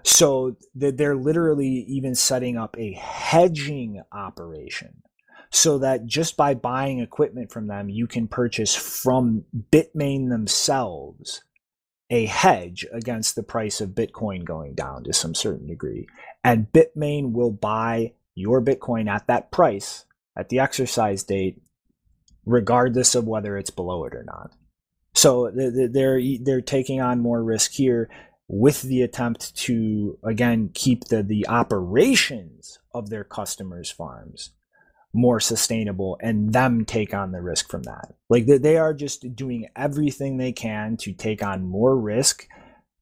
So that they're literally even setting up a hedging operation so that just by buying equipment from them you can purchase from bitmain themselves a hedge against the price of bitcoin going down to some certain degree and Bitmain will buy your Bitcoin at that price at the exercise date, regardless of whether it's below it or not. So th- th- they're they're taking on more risk here with the attempt to again keep the the operations of their customers' farms more sustainable and them take on the risk from that. Like they, they are just doing everything they can to take on more risk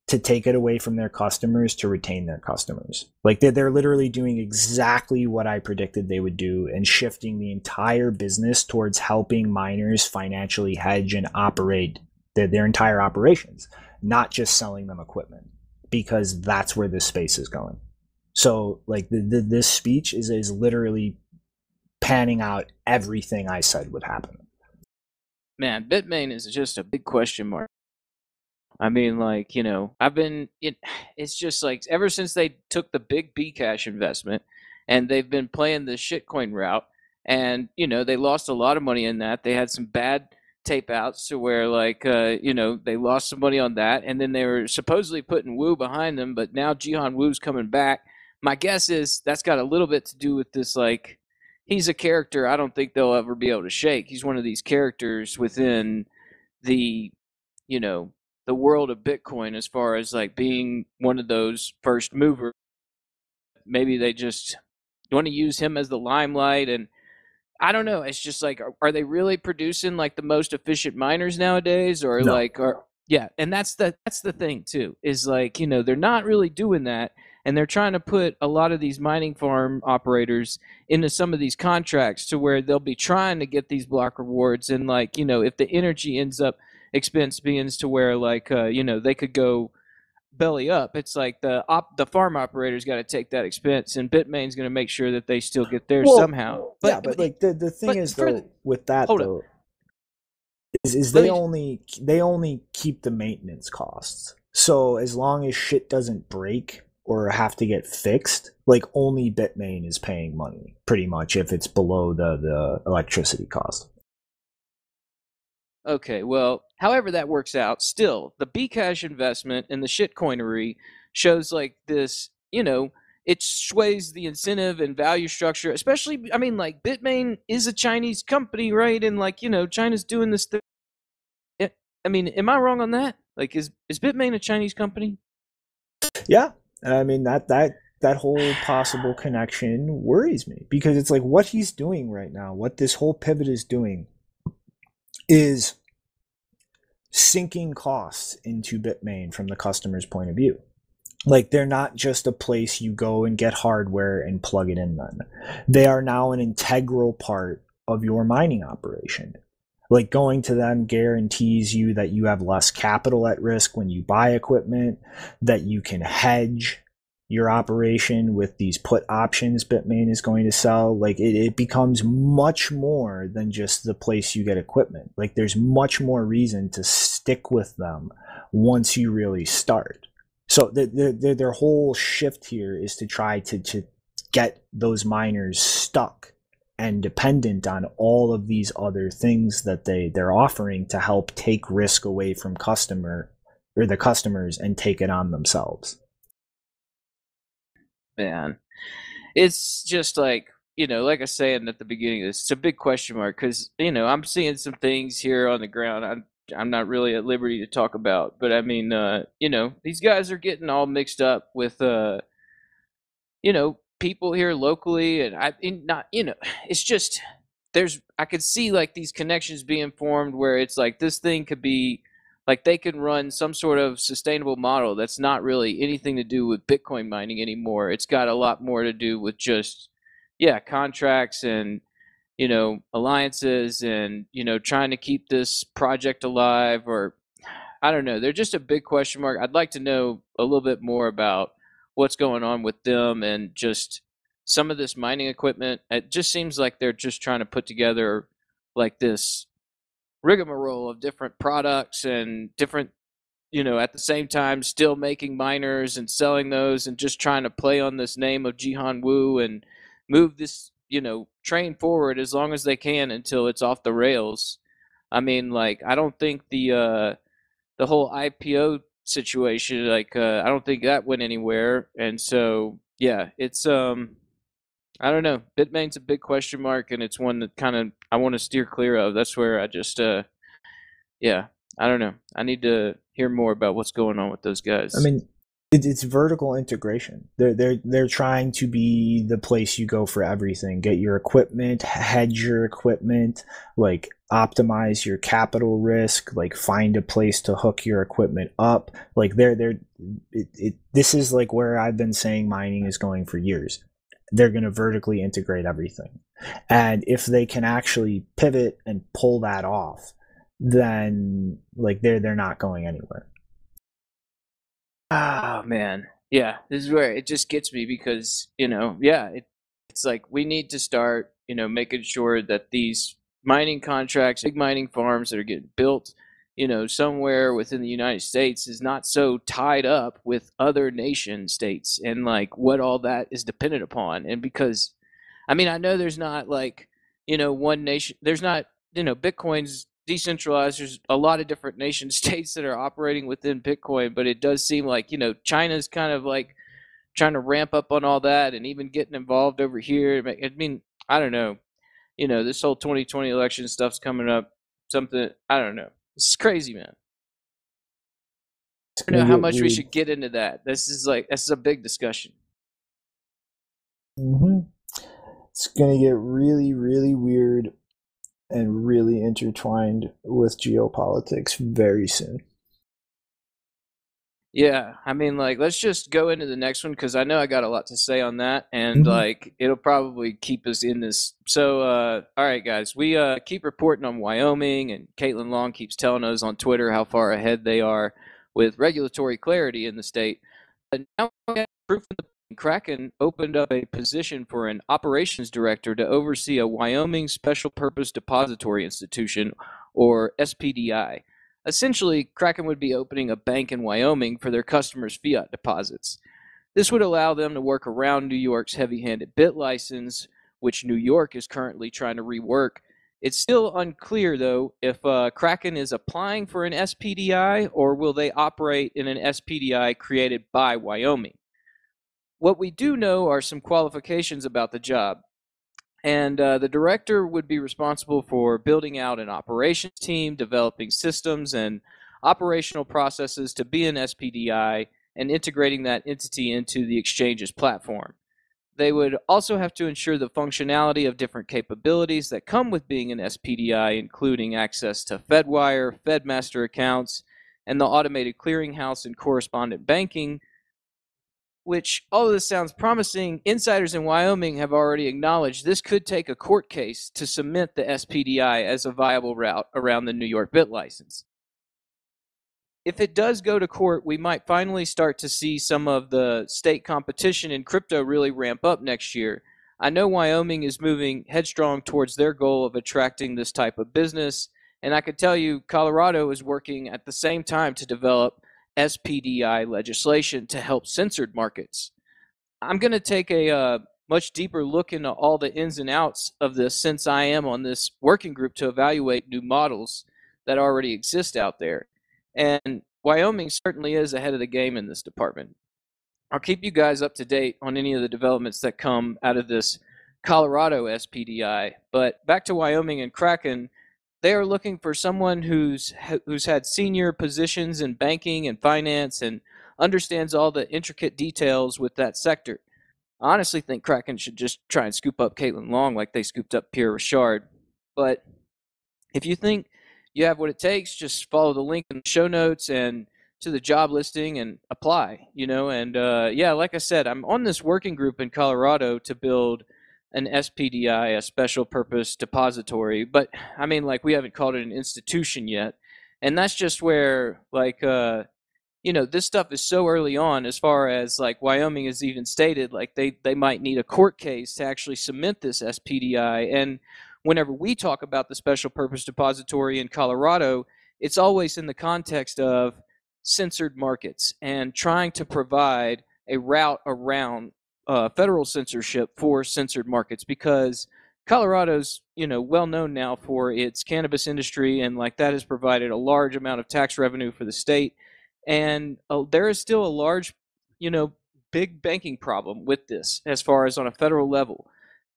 to take it away from their customers to retain their customers. Like they're, they're literally doing exactly what I predicted they would do and shifting the entire business towards helping miners financially hedge and operate their, their entire operations, not just selling them equipment, because that's where this space is going. So like the, the, this speech is, is literally panning out everything I said would happen. Man, Bitmain is just a big question mark. I mean, like you know, I've been. It, it's just like ever since they took the big Bcash investment, and they've been playing the shitcoin route, and you know they lost a lot of money in that. They had some bad tape outs to where like uh, you know they lost some money on that, and then they were supposedly putting Wu behind them, but now Jihan Wu's coming back. My guess is that's got a little bit to do with this like he's a character I don't think they'll ever be able to shake. He's one of these characters within the you know the world of Bitcoin as far as like being one of those first movers. Maybe they just want to use him as the limelight and I don't know. It's just like, are, are they really producing like the most efficient miners nowadays, or No. like, are yeah? And that's the that's the thing too. Is like you know they're not really doing that, and they're trying to put a lot of these mining farm operators into some of these contracts to where they'll be trying to get these block rewards, and like you know if the energy ends up expense being to where like uh, you know they could go belly up. It's like the op- the farm operator's got to take that expense, and Bitmain's going to make sure that they still get there Well, somehow. yeah, but like the, the thing is though the- with that hold up. though is, is they me- only they only keep the maintenance costs. So as long as shit doesn't break or have to get fixed, like only Bitmain is paying money pretty much if it's below the the electricity cost. Okay, well, however that works out, still the Bcash investment and the shitcoinery shows like this, you know, it sways the incentive and value structure, especially I mean like Bitmain is a Chinese company, right? And like, you know, China's doing this thing. I mean, am I wrong on that? Like is is Bitmain a Chinese company? Yeah, and I mean that that that whole possible connection worries me because it's like what he's doing right now, what this whole pivot is doing, is sinking costs into Bitmain from the customer's point of view. Like they're not just a place you go and get hardware and plug it in. Then they are now an integral part of your mining operation. Like going to them guarantees you that you have less capital at risk when you buy equipment that you can hedge your operation with these put options Bitmain is going to sell. Like it, it becomes much more than just the place you get equipment. Like there's much more reason to stick with them once you really start. So the, the, the, their whole shift here is to try to, to get those miners stuck and dependent on all of these other things that they, they're offering to help take risk away from customer or the customers and take it on themselves. man it's just like you know like i said at the beginning this it's a big question mark because you know i'm seeing some things here on the ground i'm i'm not really at liberty to talk about but i mean uh you know these guys are getting all mixed up with uh you know people here locally and i in not you know it's just there's i could see like these connections being formed where it's like this thing could be like they can run some sort of sustainable model that's not really anything to do with bitcoin mining anymore. It's got a lot more to do with just yeah contracts and you know alliances and you know trying to keep this project alive or i don't know. They're just a big question mark. I'd like to know a little bit more about what's going on with them and just some of this mining equipment it just seems like they're just trying to put together like this rigmarole of different products and different you know at the same time still making miners and selling those and just trying to play on this name of Jihan Wu and move this you know train forward as long as they can until it's off the rails. I mean like i don't think the uh the whole ipo situation like uh i don't think that went anywhere and so yeah it's um I don't know. Bitmain's a big question mark, and it's one that kind of I want to steer clear of. That's where I just, uh, yeah, I don't know. I need to hear more about what's going on with those guys. I mean, it's vertical integration. They're they're they're trying to be the place you go for everything. Get your equipment, hedge your equipment, like optimize your capital risk, like find a place to hook your equipment up. Like they're they're it, it this is like where I've been saying mining is going for years. They're going to vertically integrate everything. And if they can actually pivot and pull that off, then like they're they're not going anywhere. Ah man, yeah, this is where it just gets me because you know, yeah, it, it's like we need to start, you know, making sure that these mining contracts, big mining farms that are getting built, you know, somewhere within the United States is not so tied up with other nation states and like what all that is dependent upon. And because, I mean, I know there's not like, you know, one nation. There's not, you know, Bitcoin's decentralized. There's a lot of different nation states that are operating within Bitcoin, but it does seem like you know China's kind of like trying to ramp up on all that and even getting involved over here. I mean, I don't know. You know, this whole 2020 election stuff's coming up. Something I don't know. This is crazy, man. I don't know how much we should get into that. This is like this is a big discussion. Mm-hmm. It's gonna get really, really weird and really intertwined with geopolitics very soon. Yeah, I mean, like, let's just go into the next one because I know I got a lot to say on that, and Mhm. like, it'll probably keep us in this. So, uh, all right, guys, we uh, keep reporting on Wyoming, and Caitlin Long keeps telling us on Twitter how far ahead they are with regulatory clarity in the state. But now we have proof in the Kraken opened up a position for an operations director to oversee a Wyoming Special Purpose Depository Institution, or SPDI. Essentially, Kraken would be opening a bank in Wyoming for their customers' fiat deposits. This would allow them to work around New York's heavy handed BitLicense, which New York is currently trying to rework. It's still unclear, though, if uh, Kraken is applying for an SPDI or will they operate in an SPDI created by Wyoming. What we do know are some qualifications about the job. And uh, the director would be responsible for building out an operations team, developing systems and operational processes to be an SPDI, and integrating that entity into the exchange's platform. They would also have to ensure the functionality of different capabilities that come with being an SPDI, including access to Fedwire, Fedmaster accounts, and the automated clearinghouse and correspondent banking which all of this sounds promising. Insiders in Wyoming have already acknowledged this could take a court case to cement the SPDI as a viable route around the New York BitLicense. If it does go to court, we might finally start to see some of the state competition in crypto really ramp up next year. I know Wyoming is moving headstrong towards their goal of attracting this type of business, and I could tell you Colorado is working at the same time to develop SPDI legislation to help censored markets. I'm going to take a uh, much deeper look into all the ins and outs of this since I am on this working group to evaluate new models that already exist out there. And Wyoming certainly is ahead of the game in this department. I'll keep you guys up to date on any of the developments that come out of this Colorado SPDI. But back to Wyoming and Kraken, they are looking for someone who's who's had senior positions in banking and finance and understands all the intricate details with that sector. I honestly think Kraken should just try and scoop up Caitlin Long like they scooped up Pierre Rochard. But if you think you have what it takes, just follow the link in the show notes and to the job listing and apply. You know, and uh, yeah, like I said, I'm on this working group in Colorado to build an SPDI, a special purpose depository. But I mean, like we haven't called it an institution yet, and that's just where like uh, you know this stuff is so early on as far as like Wyoming has even stated like they they might need a court case to actually cement this SPDI and whenever we talk about the special purpose depository in Colorado it's always in the context of censored markets and trying to provide a route around uh, federal censorship for censored markets because Colorado's you know well known now for its cannabis industry and like that has provided a large amount of tax revenue for the state. And uh, there is still a large you know big banking problem with this as far as on a federal level.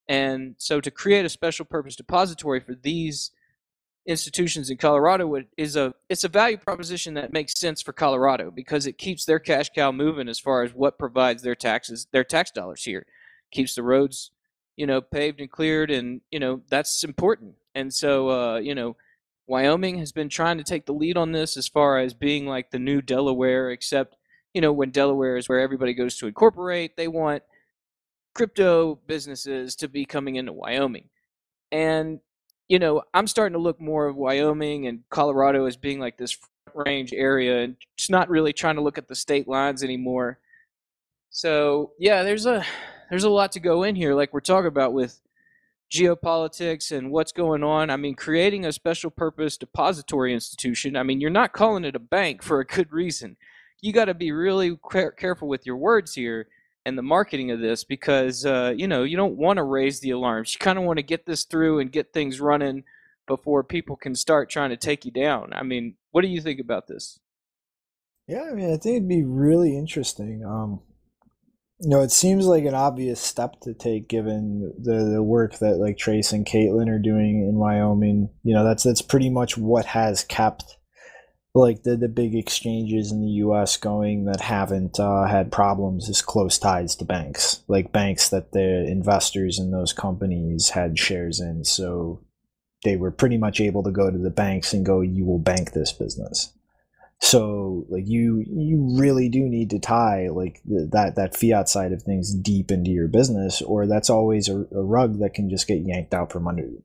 And so to create a special purpose depository for these institutions in Colorado is a it's a value proposition that makes sense for Colorado because it keeps their cash cow moving as far as what provides their taxes their tax dollars here. Keeps the roads you know paved and cleared and you know that's important. And so uh, you know Wyoming has been trying to take the lead on this as far as being like the new Delaware except you know when Delaware is where everybody goes to incorporate they want crypto businesses to be coming into Wyoming. And you know, I'm starting to look more of Wyoming and Colorado as being like this range area and just not really trying to look at the state lines anymore. So, yeah, there's a there's a lot to go in here like we're talking about with geopolitics and what's going on. I mean, creating a special purpose depository institution, I mean, you're not calling it a bank for a good reason. You got to be really careful with your words here and the marketing of this because uh, you know you don't want to raise the alarms. You kind of want to get this through and get things running before people can start trying to take you down. I mean, what do you think about this? Yeah, I mean, I think it'd be really interesting. Um, you know, it seems like an obvious step to take given the, the work that like Trace and Caitlin are doing in Wyoming. You know, that's that's pretty much what has kept like the the big exchanges in the U.S. going that haven't uh, had problems is close ties to banks, like banks that the investors in those companies had shares in. So they were pretty much able to go to the banks and go, "You will bank this business." So like you you really do need to tie like the, that that fiat side of things deep into your business, or that's always a, a rug that can just get yanked out from under you.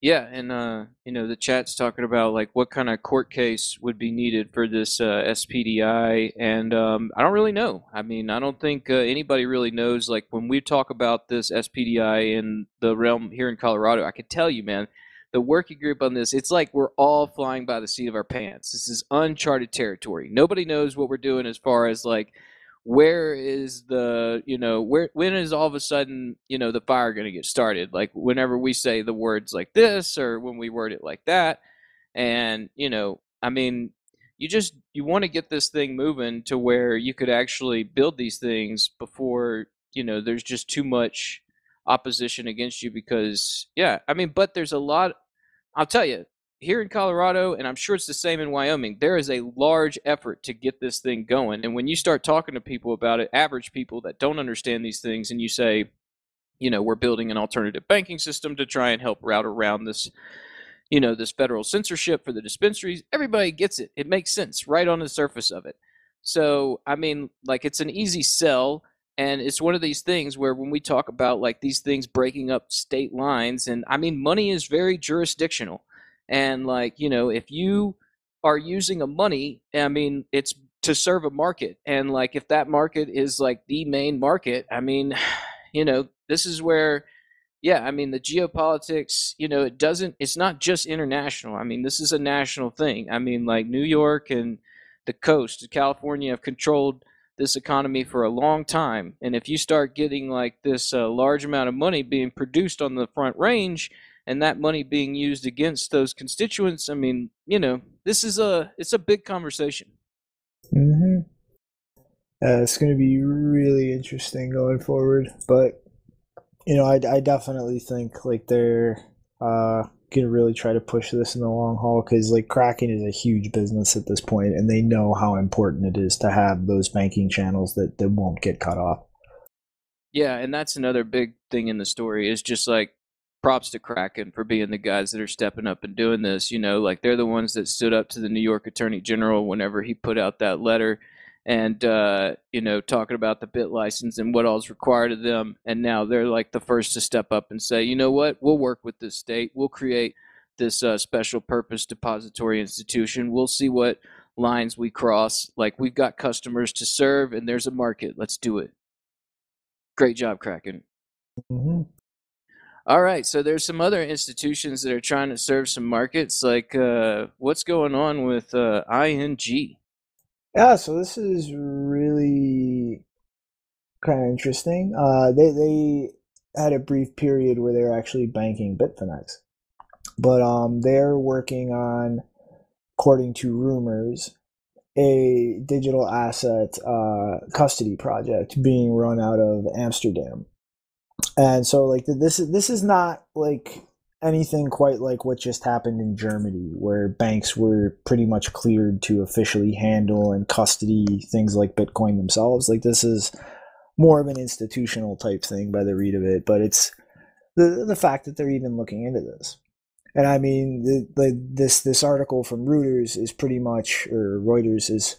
Yeah, and uh, you know the chat's talking about like what kind of court case would be needed for this uh, SPDI, and um, I don't really know. I mean, I don't think uh, anybody really knows. Like when we talk about this SPDI in the realm here in Colorado, I can tell you, man, the working group on this, it's like we're all flying by the seat of our pants. This is uncharted territory. Nobody knows what we're doing as far as like where is the you know where when is all of a sudden you know the fire going to get started? Like whenever we say the words like mm. this or when we word it like that and you know i mean you just you want to get this thing moving to where you could actually build these things before you know there's just too much opposition against you because yeah i mean but there's a lot i'll tell you here in Colorado, and I'm sure it's the same in Wyoming, there is a large effort to get this thing going. And when you start talking to people about it, average people that don't understand these things, and you say, you know, we're building an alternative banking system to try and help route around this, you know, this federal censorship for the dispensaries, everybody gets it. It makes sense right on the surface of it. So, I mean, like, it's an easy sell. And it's one of these things where when we talk about like these things breaking up state lines, and I mean, money is very jurisdictional and like, you know, if you are using a money, I mean, it's to serve a market. And like if that market is like the main market, I mean, you know, this is where yeah, I mean the geopolitics, you know, it doesn't it's not just international. I mean, this is a national thing. I mean, like New York and the coast, California have controlled this economy for a long time. And if you start getting like this uh, large amount of money being produced on the front range, and that money being used against those constituents, I mean, you know, this is a it's a big conversation. Mm-hmm. Uh, it's going to be really interesting going forward, but you know, I, I definitely think like they're uh, going to really try to push this in the long haul because like Kraken is a huge business at this point, and they know how important it is to have those banking channels that that won't get cut off. Yeah, and that's another big thing in the story is just like props to Kraken for being the guys that are stepping up and doing this. You know, like they're the ones that stood up to the New York Attorney General whenever he put out that letter and uh, you know talking about the BitLicense and what all all's required of them and now they're like the first to step up and say you know what? We'll work with this state. We'll create this uh, special purpose depository institution. We'll see what lines we cross. Like we've got customers to serve and there's a market. Let's do it. Great job kraken. Mm-hmm. All right, so there's some other institutions that are trying to serve some markets. Like, uh, what's going on with uh, ING? Yeah, so this is really kind of interesting. Uh, they they had a brief period where they were actually banking Bitfinex, but um, they're working on, according to rumors, a digital asset uh, custody project being run out of Amsterdam and so like this is this is not like anything quite like what just happened in Germany, where banks were pretty much cleared to officially handle and custody things like Bitcoin themselves. Like this is more of an institutional type thing by the read of it, but it's the the fact that they're even looking into this. And I mean, the, the, this this article from Reuters is pretty much, or Reuters is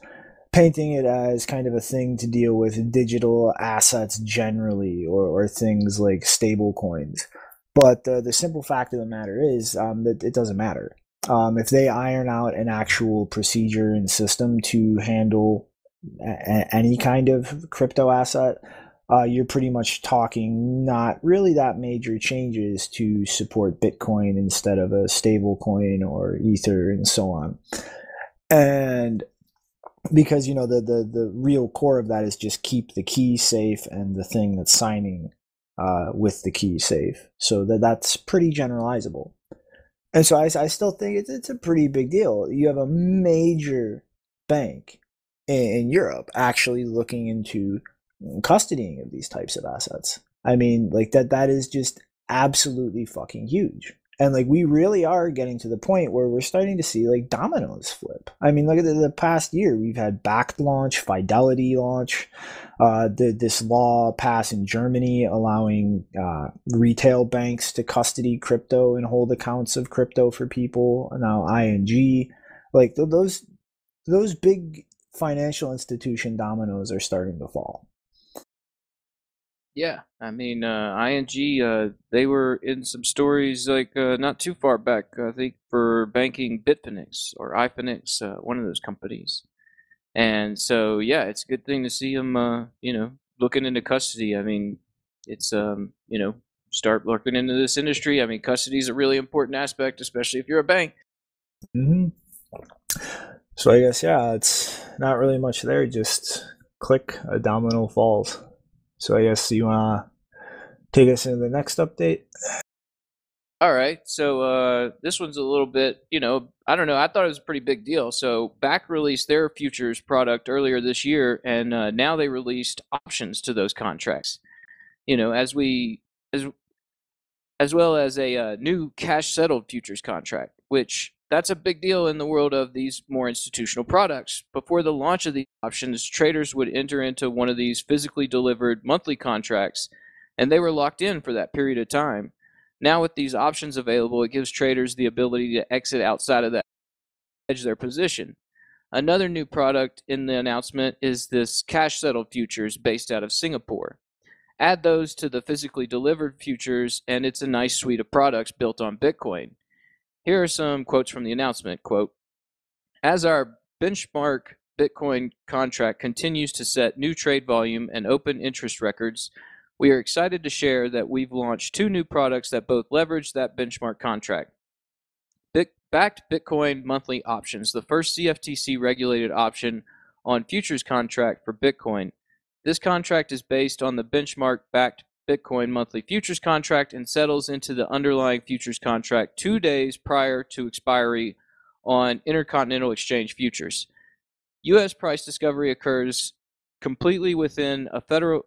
painting it as kind of a thing to deal with digital assets generally, or, or things like stable coins. But the, the simple fact of the matter is um, that it doesn't matter. Um, if they iron out an actual procedure and system to handle a- any kind of crypto asset, uh, you're pretty much talking not really that major changes to support Bitcoin instead of a stable coin or Ether and so on. And because you know the, the the real core of that is just keep the key safe and the thing that's signing uh, with the key safe. So that that's pretty generalizable. And so I, I still think it's, it's a pretty big deal. You have a major bank in, in Europe actually looking into custodying of these types of assets. I mean, like that that is just absolutely fucking huge. And like we really are getting to the point where we're starting to see like dominoes flip. I mean, look at the, the past year. We've had Bakkt launch, Fidelity launch, uh, the, this law passed in Germany allowing uh, retail banks to custody crypto and hold accounts of crypto for people. Now ING, like th- those those big financial institution dominoes are starting to fall. Yeah, I mean, uh, ING, uh, they were in some stories like uh, not too far back, I think, for banking Bitfinex or iFinex, uh, one of those companies. And so, yeah, it's a good thing to see them, uh, you know, looking into custody. I mean, it's, um, you know, start looking into this industry. I mean, custody is a really important aspect, especially if you're a bank. hmm So I guess yeah, it's not really much there. Just click a domino falls. So I guess you wanna take us into the next update. All right, so uh, this one's a little bit, you know, I don't know. I thought it was a pretty big deal. So Bakkt released their futures product earlier this year, and uh, now they released options to those contracts. You know, as we as as well as a uh, new cash settled futures contract, which that's a big deal in the world of these more institutional products. Before the launch of these options, traders would enter into one of these physically delivered monthly contracts, and they were locked in for that period of time. Now, with these options available, it gives traders the ability to exit outside of that, hedge their position. Another new product in the announcement is this cash settled futures based out of Singapore. Add those to the physically delivered futures, and it's a nice suite of products built on Bitcoin. Here are some quotes from the announcement. Quote, as our benchmark Bitcoin contract continues to set new trade volume and open interest records, we are excited to share that we've launched two new products that both leverage that benchmark contract. Bakkt Bitcoin monthly options, the first CFTC regulated option on futures contract for Bitcoin. This contract is based on the benchmark Bakkt Bitcoin monthly futures contract and settles into the underlying futures contract two days prior to expiry on Intercontinental Exchange futures. U.S. price discovery occurs completely within a federal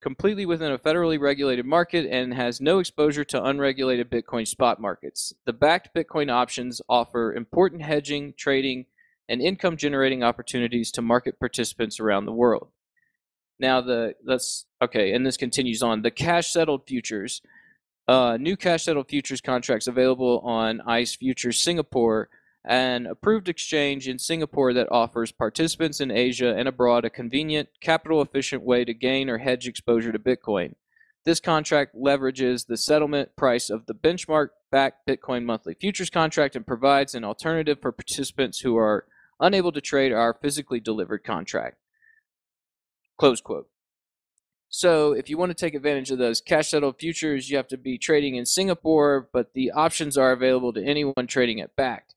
completely within a federally regulated market and has no exposure to unregulated Bitcoin spot markets. The Bakkt Bitcoin options offer important hedging, trading, and income generating opportunities to market participants around the world. Now the let's okay, and this continues on. The cash settled futures, uh, new cash settled futures contracts available on ICE Futures Singapore, an approved exchange in Singapore that offers participants in Asia and abroad a convenient, capital efficient way to gain or hedge exposure to Bitcoin. This contract leverages the settlement price of the benchmark Bakkt Bitcoin monthly futures contract and provides an alternative for participants who are unable to trade our physically delivered contract. Close quote. So, if you want to take advantage of those cash settled futures, you have to be trading in Singapore, but the options are available to anyone trading at Bakkt.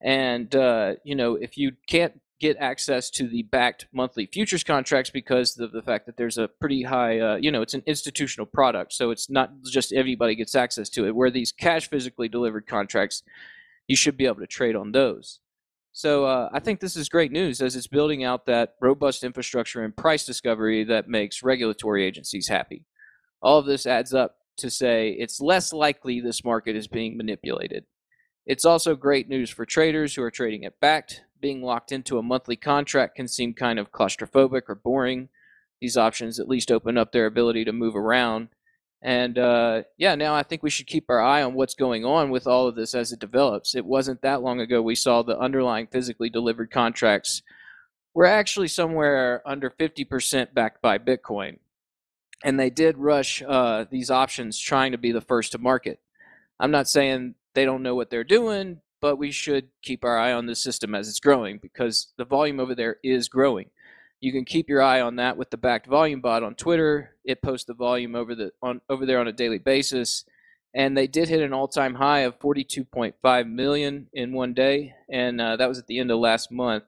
And, uh, you know, if you can't get access to the Bakkt monthly futures contracts because of the fact that there's a pretty high, uh, you know, it's an institutional product. So it's not just everybody gets access to it. Where these cash physically delivered contracts, you should be able to trade on those. So uh, I think this is great news as it's building out that robust infrastructure and price discovery that makes regulatory agencies happy. All of this adds up to say it's less likely this market is being manipulated. It's also great news for traders who are trading it Bakkt. Being locked into a monthly contract can seem kind of claustrophobic or boring. These options at least open up their ability to move around. And uh, yeah, now I think we should keep our eye on what's going on with all of this as it develops. It wasn't that long ago we saw the underlying physically delivered contracts were actually somewhere under 50% backed by Bitcoin. And they did rush uh, these options trying to be the first to market. I'm not saying they don't know what they're doing, but we should keep our eye on the system as it's growing because the volume over there is growing. You can keep your eye on that with the Bakkt volume bot on Twitter. It posts the volume over the on over there on a daily basis. And they did hit an all-time high of 42.5 million in one day, and uh, that was at the end of last month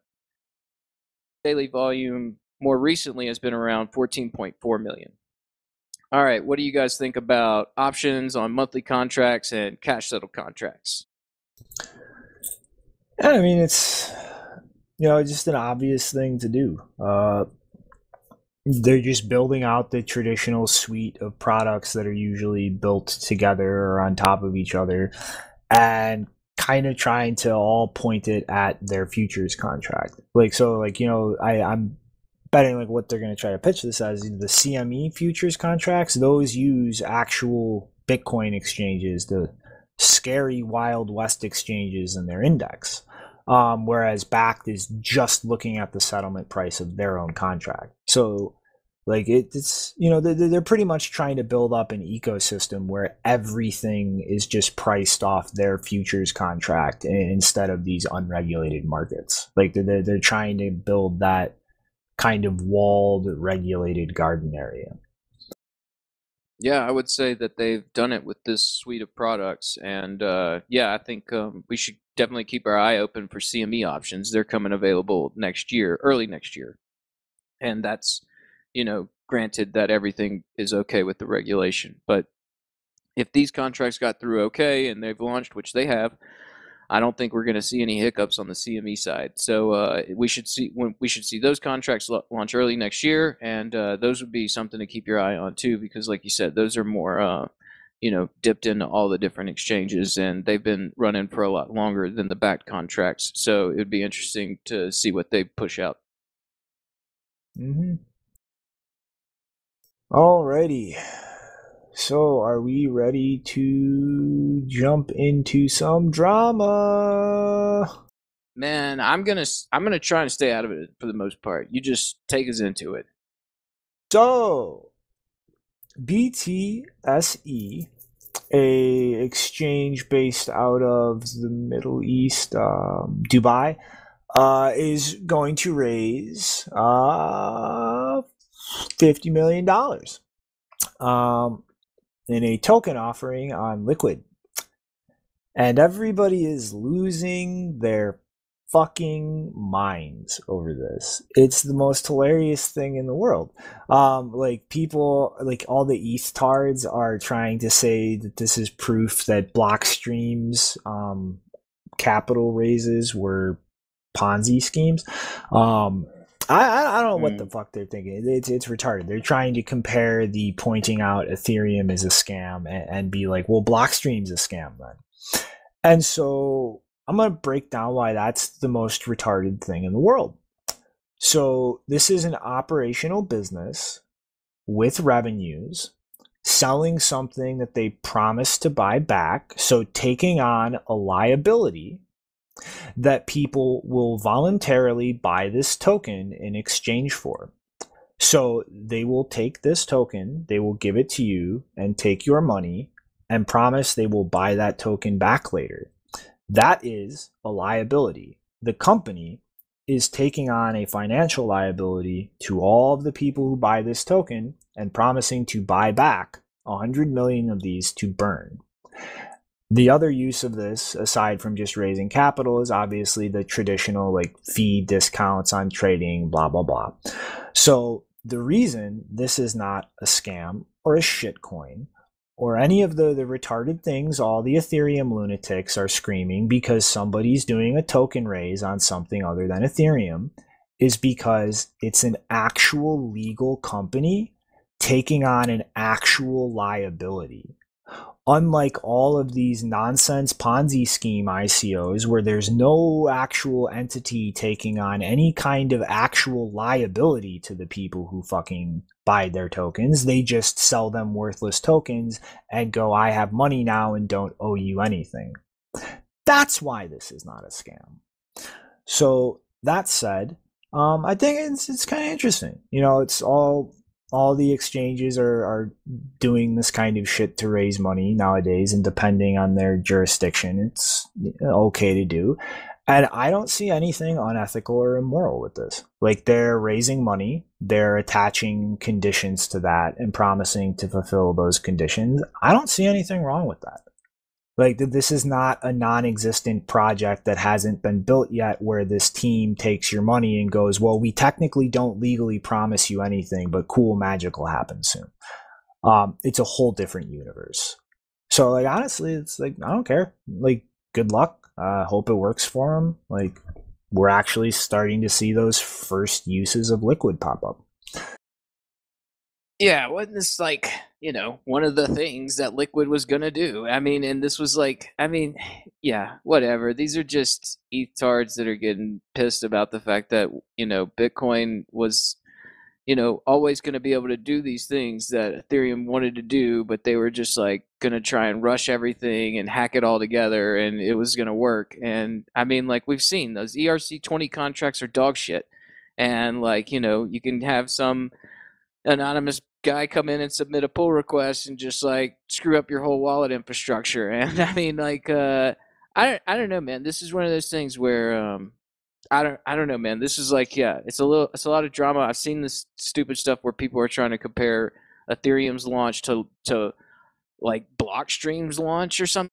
daily volume more recently has been around 14.4 million. All right, what do you guys think about options on monthly contracts and cash settled contracts? I mean it's you know just an obvious thing to do. Uh, they're just building out the traditional suite of products that are usually built together or on top of each other, and kind of trying to all point it at their futures contract. Like so, like you know, I I'm betting like what they're going to try to pitch this as the CME futures contracts. Those use actual Bitcoin exchanges, the scary Wild West exchanges in their index. Um, whereas Bakkt is just looking at the settlement price of their own contract. So like it, it's you know they're, they're pretty much trying to build up an ecosystem where everything is just priced off their futures contract instead of these unregulated markets. Like they're they're trying to build that kind of walled, regulated garden area. Yeah, I would say that they've done it with this suite of products, and uh, yeah, I think um, we should definitely keep our eye open for CME options. They're coming available next year, early next year, and that's you know, granted that everything is okay with the regulation. But if these contracts got through okay and they've launched, which they have, I don't think we're going to see any hiccups on the CME side. So uh, we should see we should see those contracts launch early next year, and uh, those would be something to keep your eye on too, because like you said, those are more. Uh, you know, dipped into all the different exchanges, and they've been running for a lot longer than the Bakkt contracts. So it would be interesting to see what they push out. Mm-hmm. So, are we ready to jump into some drama? Man, I'm gonna I'm gonna try and stay out of it for the most part. You just take us into it. So, BTSE, a exchange based out of the Middle East, um, Dubai, uh, is going to raise uh, $50 million um, in a token offering on Liquid. And everybody is losing their fucking minds over this. It's the most hilarious thing in the world. Um, like people, like all the ETH tards are trying to say that this is proof that Blockstream's um, capital raises were Ponzi schemes. Um, I, I don't know what mm. the fuck they're thinking. It's it's retarded. They're trying to compare the pointing out Ethereum is a scam and, and be like, well, Blockstream's a scam then. And so I'm gonna break down why that's the most retarded thing in the world. So this is an operational business with revenues selling something that they promised to buy back. So taking on a liability that people will voluntarily buy this token in exchange for. So they will take this token, they will give it to you and take your money and promise they will buy that token back later. That is a liability. The company is taking on a financial liability to all of the people who buy this token and promising to buy back 100 million of these to burn. The other use of this, aside from just raising capital, is obviously the traditional like fee discounts on trading, blah, blah, blah. So the reason this is not a scam or a shitcoin or any of the, the retarded things all the Ethereum lunatics are screaming because somebody's doing a token raise on something other than Ethereum is because it's an actual legal company taking on an actual liability. Unlike all of these nonsense Ponzi scheme ICOs where there's no actual entity taking on any kind of actual liability to the people who fucking buy their tokens, they just sell them worthless tokens and go, I have money now and don't owe you anything. That's why this is not a scam. So that said, um, I think it's it's kind of interesting. You know, it's all all the exchanges are are doing this kind of shit to raise money nowadays, and depending on their jurisdiction, it's okay to do. And I don't see anything unethical or immoral with this. Like they're raising money, they're attaching conditions to that and promising to fulfill those conditions. I don't see anything wrong with that. Like this is not a non-existent project that hasn't been built yet where this team takes your money and goes, "Well, we technically don't legally promise you anything, but cool magic will happen soon." Um, it's a whole different universe. So like honestly, it's like I don't care. Like good luck. Uh, hope it works for them. Like we're actually starting to see those first uses of liquid pop up. Yeah, wasn't this like you know one of the things that Liquid was gonna do? I mean, and this was like, I mean, yeah, whatever. These are just etards that are getting pissed about the fact that you know Bitcoin was, you know, always going to be able to do these things that Ethereum wanted to do, but they were just like going to try and rush everything and hack it all together, and it was going to work. And I mean, like we've seen, those ERC twenty contracts are dog shit, and like you know, you can have some anonymous guy come in and submit a pull request and just like screw up your whole wallet infrastructure. And I mean, like, uh, I don't, I don't know, man. This is one of those things where, um, I don't, I don't know, man. This is like, yeah, it's a little, it's a lot of drama. I've seen this stupid stuff where people are trying to compare Ethereum's launch to, to like Blockstream's launch or something.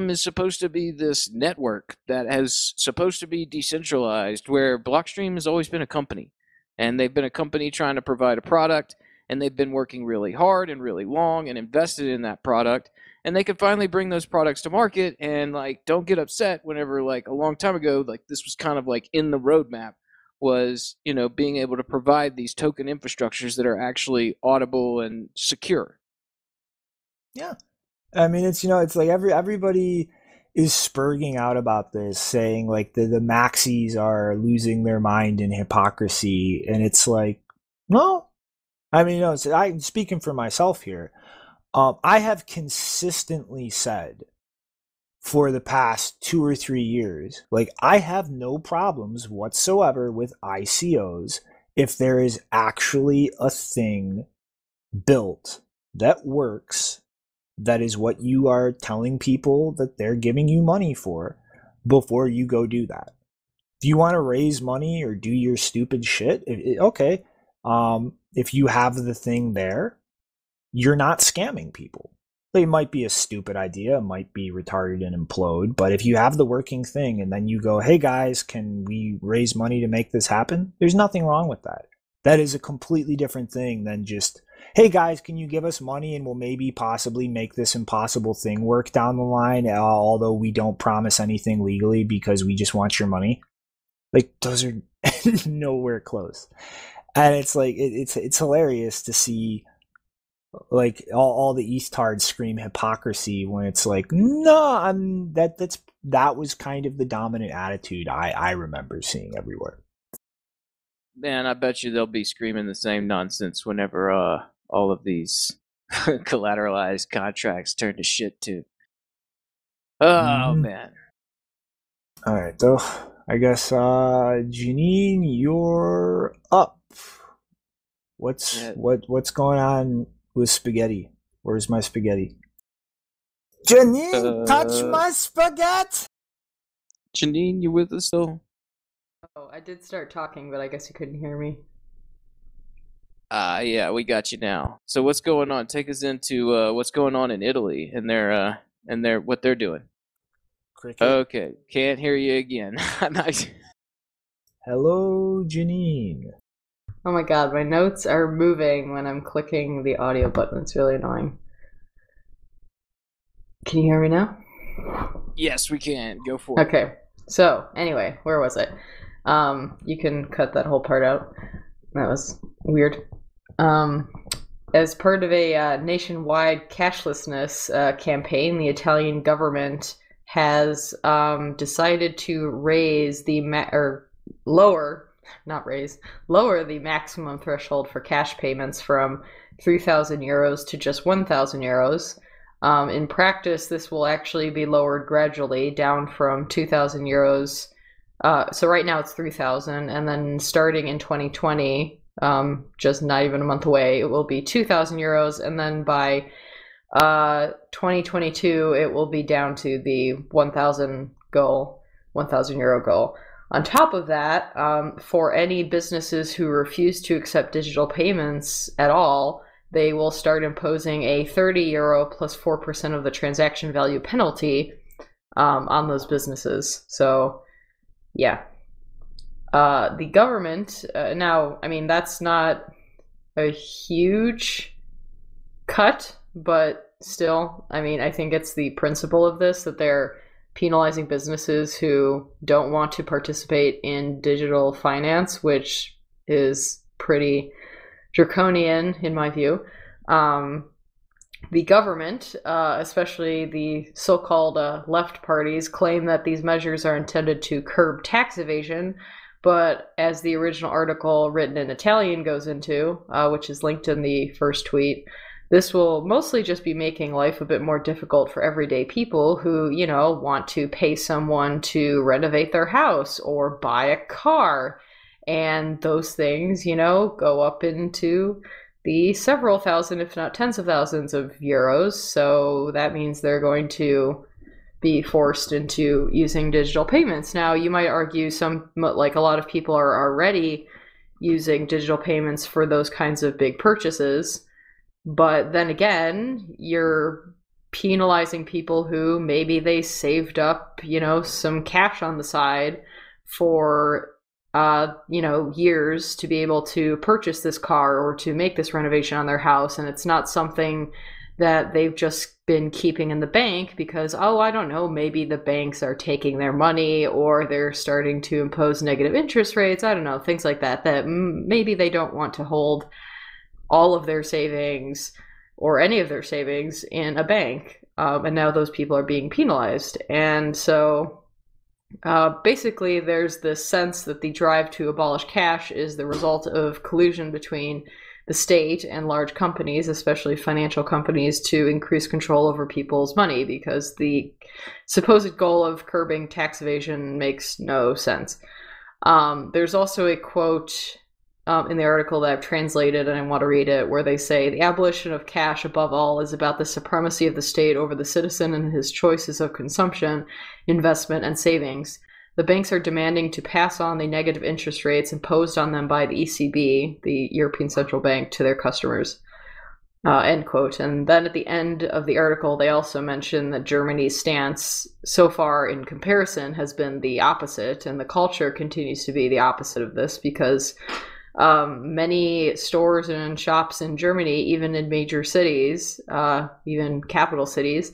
Is supposed to be this network that has supposed to be decentralized, where Blockstream has always been a company and they've been a company trying to provide a product and they've been working really hard and really long and invested in that product and they could finally bring those products to market and like don't get upset whenever like a long time ago like this was kind of like in the roadmap was you know being able to provide these token infrastructures that are actually audible and secure Yeah. I mean, it's you know, it's like every everybody is spurging out about this, saying like the the maxis are losing their mind in hypocrisy, and it's like, no. I mean, you know, I'm speaking for myself here. Um, I have consistently said for the past two or three years, like I have no problems whatsoever with ICOs if there is actually a thing built that works that is what you are telling people that they're giving you money for before you go do that. If you want to raise money or do your stupid shit, it, it- okay. Um, if you have the thing there, you're not scamming people. It might be a stupid idea, might be retarded and implode, but if you have the working thing and then you go, hey guys, can we raise money to make this happen? There's nothing wrong with that. That is a completely different thing than just hey guys, can you give us money and we'll maybe possibly make this impossible thing work down the line, although we don't promise anything legally because we just want your money? Like those are nowhere close, and it's like it, it's it's hilarious to see like all, all the Eastards scream hypocrisy when it's like no, I'm that that's that was kind of the dominant attitude I I remember seeing everywhere. man i bet you they'll be screaming the same nonsense whenever uh all of these collateralized contracts turn to shit too oh Mhm. man All right, though. I guess uh Janine, you're up. What's Yeah. what what's going on with spaghetti? Where's my spaghetti? Janine, touch Uh, my spaghetti. janine you with us still Oh, I did start talking, but I guess you couldn't hear me. Ah, yeah, we got you now. So what's going on? Take us into uh, what's going on in Italy and their uh, and their what they're doing. Cricket. Okay, can't hear you again. Nice. Hello, Janine. Oh my god, my notes are moving when I'm clicking the audio button. It's really annoying. Can you hear me now? yes, we can go for it. Okay. So, anyway, where was I? Um, you can cut that whole part out. That was weird. Um, as part of a uh, nationwide cashlessness uh, campaign, the Italian government has um, decided to raise the ma- or lower, not raise, lower the maximum threshold for cash payments from 3,000 euros to just 1,000 euros. Um, in practice, this will actually be lowered gradually down from 2,000 euros. Uh, so right now it's 3,000, and then starting in 2020, um, just not even a month away, it will be 2,000 euros, and then by uh, 2022, it will be down to the 1,000 goal, 1,000 euro goal. On top of that, um, for any businesses who refuse to accept digital payments at all, they will start imposing a 30 euro plus 4% of the transaction value penalty um, on those businesses. So, yeah. Uh, the government, uh, now, I mean, that's not a huge cut, but still, I mean, I think it's the principle of this that they're penalizing businesses who don't want to participate in digital finance, which is pretty draconian in my view. Um, the government, uh, especially the so called uh, left parties, claim that these measures are intended to curb tax evasion. But as the original article written in Italian goes into, uh, which is linked in the first tweet, this will mostly just be making life a bit more difficult for everyday people who, you know, want to pay someone to renovate their house or buy a car and those things, you know, go up into the several thousand, if not tens of thousands of euros. So that means they're going to be forced into using digital payments. Now, you might argue some, like a lot of people are already using digital payments for those kinds of big purchases. But then again, you're penalizing people who maybe they saved up, you know, some cash on the side for uh, you know, years to be able to purchase this car or to make this renovation on their house. And it's not something that they've just been keeping in the bank because, oh, I don't know, maybe the banks are taking their money or they're starting to impose negative interest rates. I don't know, things like that, that maybe they don't want to hold all of their savings or any of their savings in a bank. Um, and now those people are being penalized. And so uh, basically, there's this sense that the drive to abolish cash is the result of collusion between the state and large companies, especially financial companies, to increase control over people's money because the supposed goal of curbing tax evasion makes no sense. Um, there's also a quote um, in the article that I've translated and I want to read it, where they say the abolition of cash above all is about the supremacy of the state over the citizen and his choices of consumption, investment, and savings. The banks are demanding to pass on the negative interest rates imposed on them by the ECB, the European Central Bank, to their customers. Uh, end quote. And then at the end of the article, they also mention that Germany's stance so far in comparison has been the opposite, and the culture continues to be the opposite of this because um, many stores and shops in Germany, even in major cities, uh, even capital cities,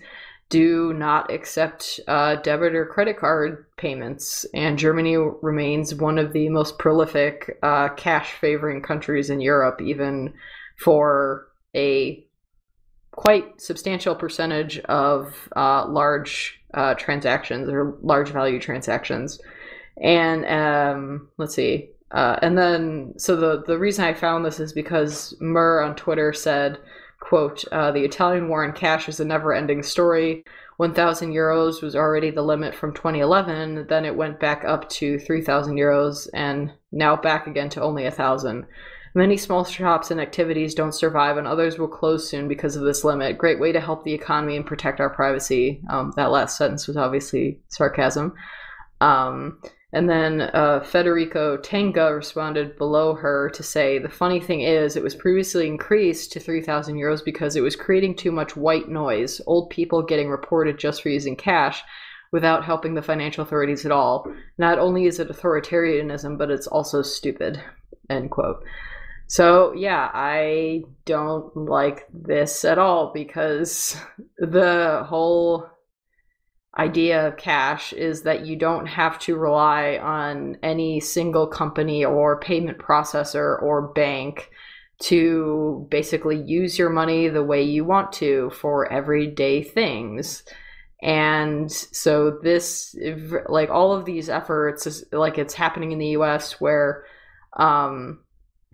do not accept uh, debit or credit card payments. And Germany remains one of the most prolific uh, cash favoring countries in Europe, even for a quite substantial percentage of uh, large uh, transactions or large value transactions. And um, let's see, uh, and then, so the the reason I found this is because Murr on Twitter said, "quote uh, The Italian war on cash is a never-ending story. 1,000 euros was already the limit from 2011. Then it went back up to 3,000 euros, and now back again to only a thousand. Many small shops and activities don't survive, and others will close soon because of this limit. Great way to help the economy and protect our privacy." Um, that last sentence was obviously sarcasm. Um, and then uh, Federico Tenga responded below her to say, The funny thing is, it was previously increased to 3,000 euros because it was creating too much white noise, old people getting reported just for using cash without helping the financial authorities at all. Not only is it authoritarianism, but it's also stupid. End quote. So, yeah, I don't like this at all because the whole idea of cash is that you don't have to rely on any single company or payment processor or bank to basically use your money the way you want to for everyday things. And so this, like all of these efforts, is like it's happening in the U.S. where um,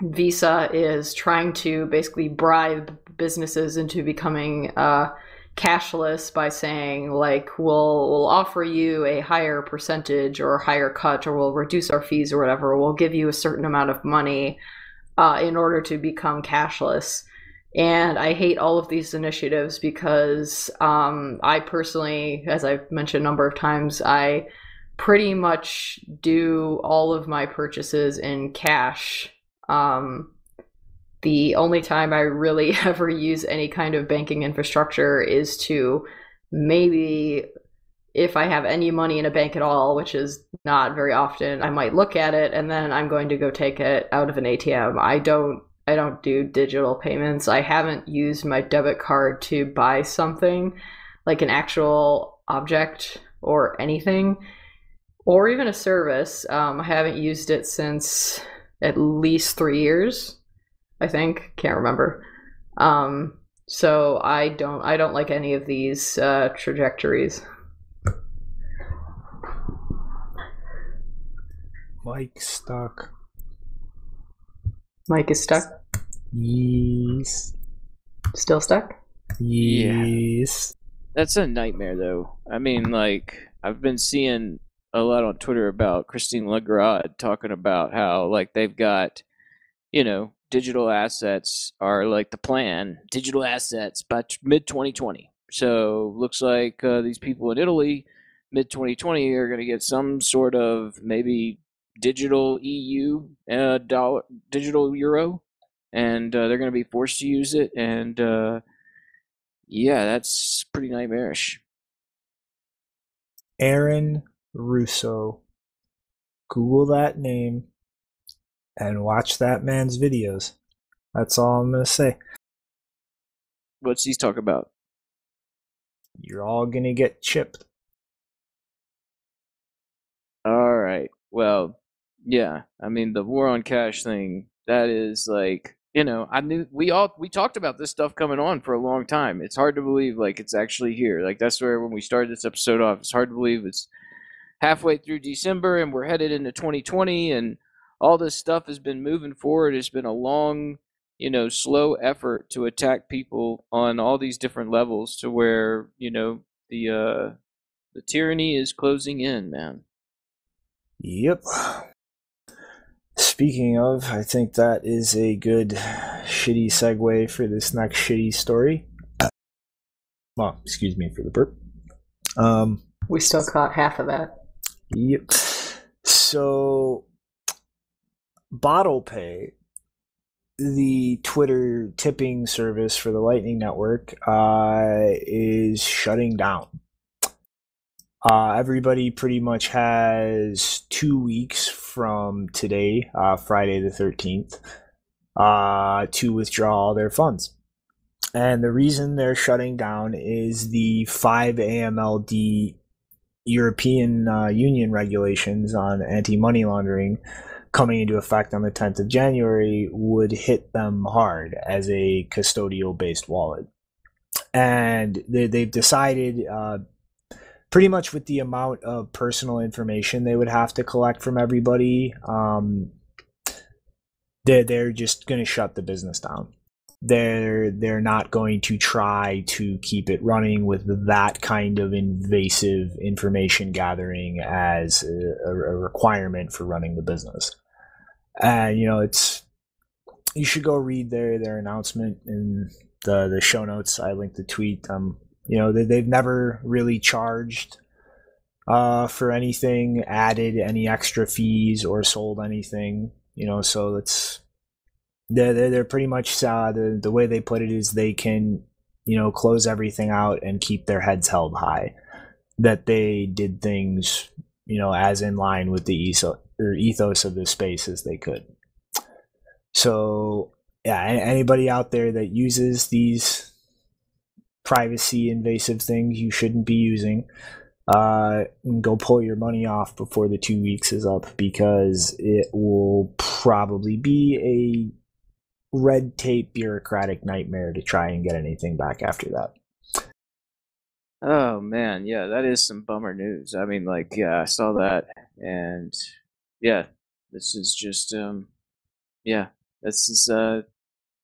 Visa is trying to basically bribe businesses into becoming uh, cashless by saying like we'll we'll offer you a higher percentage or a higher cut or we'll reduce our fees or whatever. We'll give you a certain amount of money uh, in order to become cashless. And I hate all of these initiatives because um, I personally, as I've mentioned a number of times, I pretty much do all of my purchases in cash. Um, the only time I really ever use any kind of banking infrastructure is to maybe if I have any money in a bank at all, which is not very often, I might look at it and then I'm going to go take it out of an ATM. I don't I don't do digital payments. I haven't used my debit card to buy something like an actual object or anything or even a service. Um, I haven't used it since at least three years. I think can't remember. Um, so I don't I don't like any of these uh, trajectories. Mike stuck. Mike is stuck. Yes. Still stuck. Yes. That's a nightmare, though. I mean, like I've been seeing a lot on Twitter about Christine Lagarde talking about how like they've got, you know, digital assets are like the plan. Digital assets by mid 2020. So looks like uh, these people in Italy, mid 2020, are going to get some sort of maybe digital EU uh, dollar, digital euro, and uh, they're going to be forced to use it. And uh, yeah, that's pretty nightmarish. Aaron Russo. Google that name and watch that man's videos. That's all I'm going to say. What's he talk about? You're all going to get chipped. All right. Well, yeah. I mean, the war on cash thing, that is like, you know, I knew we all we talked about this stuff coming on for a long time. It's hard to believe like it's actually here. Like that's where when we started this episode off, it's hard to believe it's halfway through December and we're headed into 2020 and all this stuff has been moving forward. It's been a long, you know, slow effort to attack people on all these different levels to where, you know, the uh the tyranny is closing in, man. Yep. Speaking of, I think that is a good shitty segue for this next shitty story. Well, excuse me for the burp. Um, We still caught half of that. Yep. So, BottlePay, the Twitter tipping service for the Lightning Network, uh, is shutting down. Uh, everybody pretty much has two weeks from today, uh, Friday the 13th, uh, to withdraw all their funds. And the reason they're shutting down is the 5 AMLD European uh, Union regulations on anti money laundering coming into effect on the 10th of January would hit them hard as a custodial based wallet. And they, they've decided, uh, pretty much with the amount of personal information they would have to collect from everybody, um, they're, they're just going to shut the business down they're they're not going to try to keep it running with that kind of invasive information gathering as a, a requirement for running the business. And you know, it's you should go read their their announcement in the the show notes. I linked the tweet. Um, you know, they, they've never really charged uh, for anything, added any extra fees, or sold anything. You know, so it's they're they're, they're pretty much uh, the the way they put it is they can you know close everything out and keep their heads held high that they did things you know as in line with the ethos or ethos of the space as they could so yeah anybody out there that uses these privacy invasive things you shouldn't be using uh, go pull your money off before the two weeks is up because it will probably be a red tape bureaucratic nightmare to try and get anything back after that. Oh man, yeah, that is some bummer news. I mean, like, yeah, I saw that, and yeah, this is just, um, yeah, this is uh,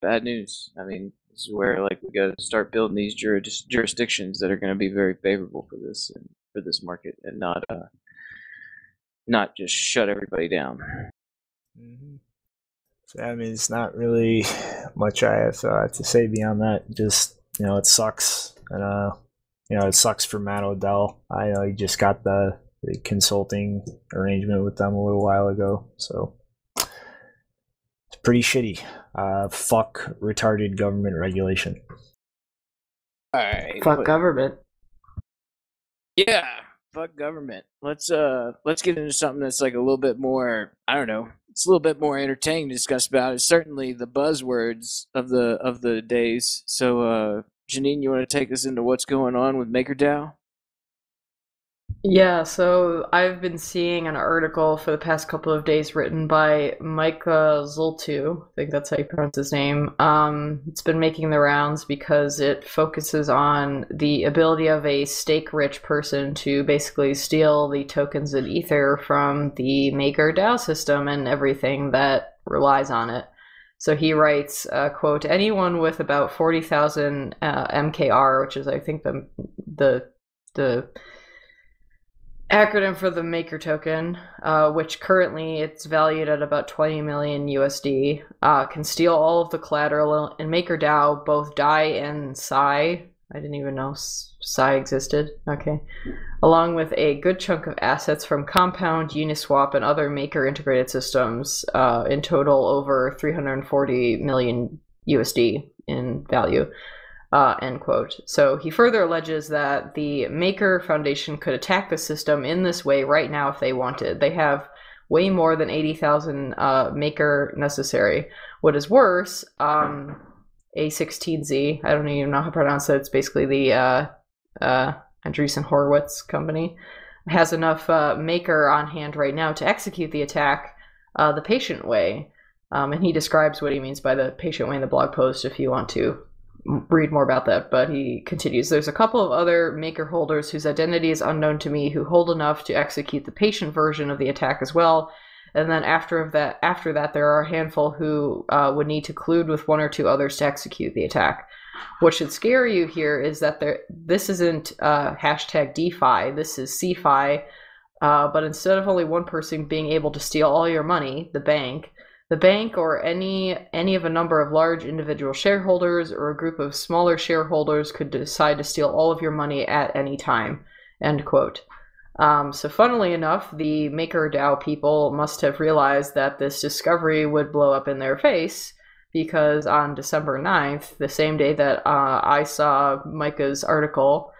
bad news. I mean, this is where like we got to start building these juris- jurisdictions that are going to be very favorable for this and for this market, and not uh, not just shut everybody down. Mm-hmm. So, I mean, it's not really much I have uh, to say beyond that. Just you know, it sucks, and uh, you know, it sucks for Matt Odell. I know he just got the, the consulting arrangement with them a little while ago, so it's pretty shitty. Uh, fuck retarded government regulation. All right, Fuck but- government. Yeah, fuck government. Let's uh let's get into something that's like a little bit more I don't know. It's a little bit more entertaining to discuss about. It's certainly the buzzwords of the of the days. So uh Janine, you want to take us into what's going on with MakerDAO? Yeah, so I've been seeing an article for the past couple of days written by Micah Zoltu. I think that's how you pronounce his name. Um, it's been making the rounds because it focuses on the ability of a stake-rich person to basically steal the tokens and ether from the Maker DAO system and everything that relies on it. So he writes, uh, "quote Anyone with about forty thousand uh, MKR, which is I think the the the acronym for the maker token, uh, which currently it's valued at about 20 million USD, uh, can steal all of the collateral in MakerDAO, both DAI and Sai. I didn't even know Sai existed. Okay. Along with a good chunk of assets from Compound, Uniswap, and other Maker integrated systems, uh, in total over 340 million USD in value. Uh, end quote. So he further alleges that the Maker Foundation could attack the system in this way right now if they wanted. They have way more than 80,000 uh, Maker necessary. What is worse, um, A16Z, I don't even know how to pronounce it, it's basically the uh, uh, Andreessen Horowitz company, has enough uh, Maker on hand right now to execute the attack uh, the patient way. Um, and he describes what he means by the patient way in the blog post if you want to read more about that, but he continues. There's a couple of other maker holders whose identity is unknown to me who hold enough to execute the patient version of the attack as well. And then after that, after that, there are a handful who uh, would need to collude with one or two others to execute the attack. What should scare you here is that there, this isn't uh, hashtag DeFi. This is CeFi. Uh, but instead of only one person being able to steal all your money, the bank, the bank or any any of a number of large individual shareholders or a group of smaller shareholders could decide to steal all of your money at any time. End quote. Um, so, funnily enough, the MakerDAO people must have realized that this discovery would blow up in their face because on December 9th, the same day that uh, I saw Micah's article,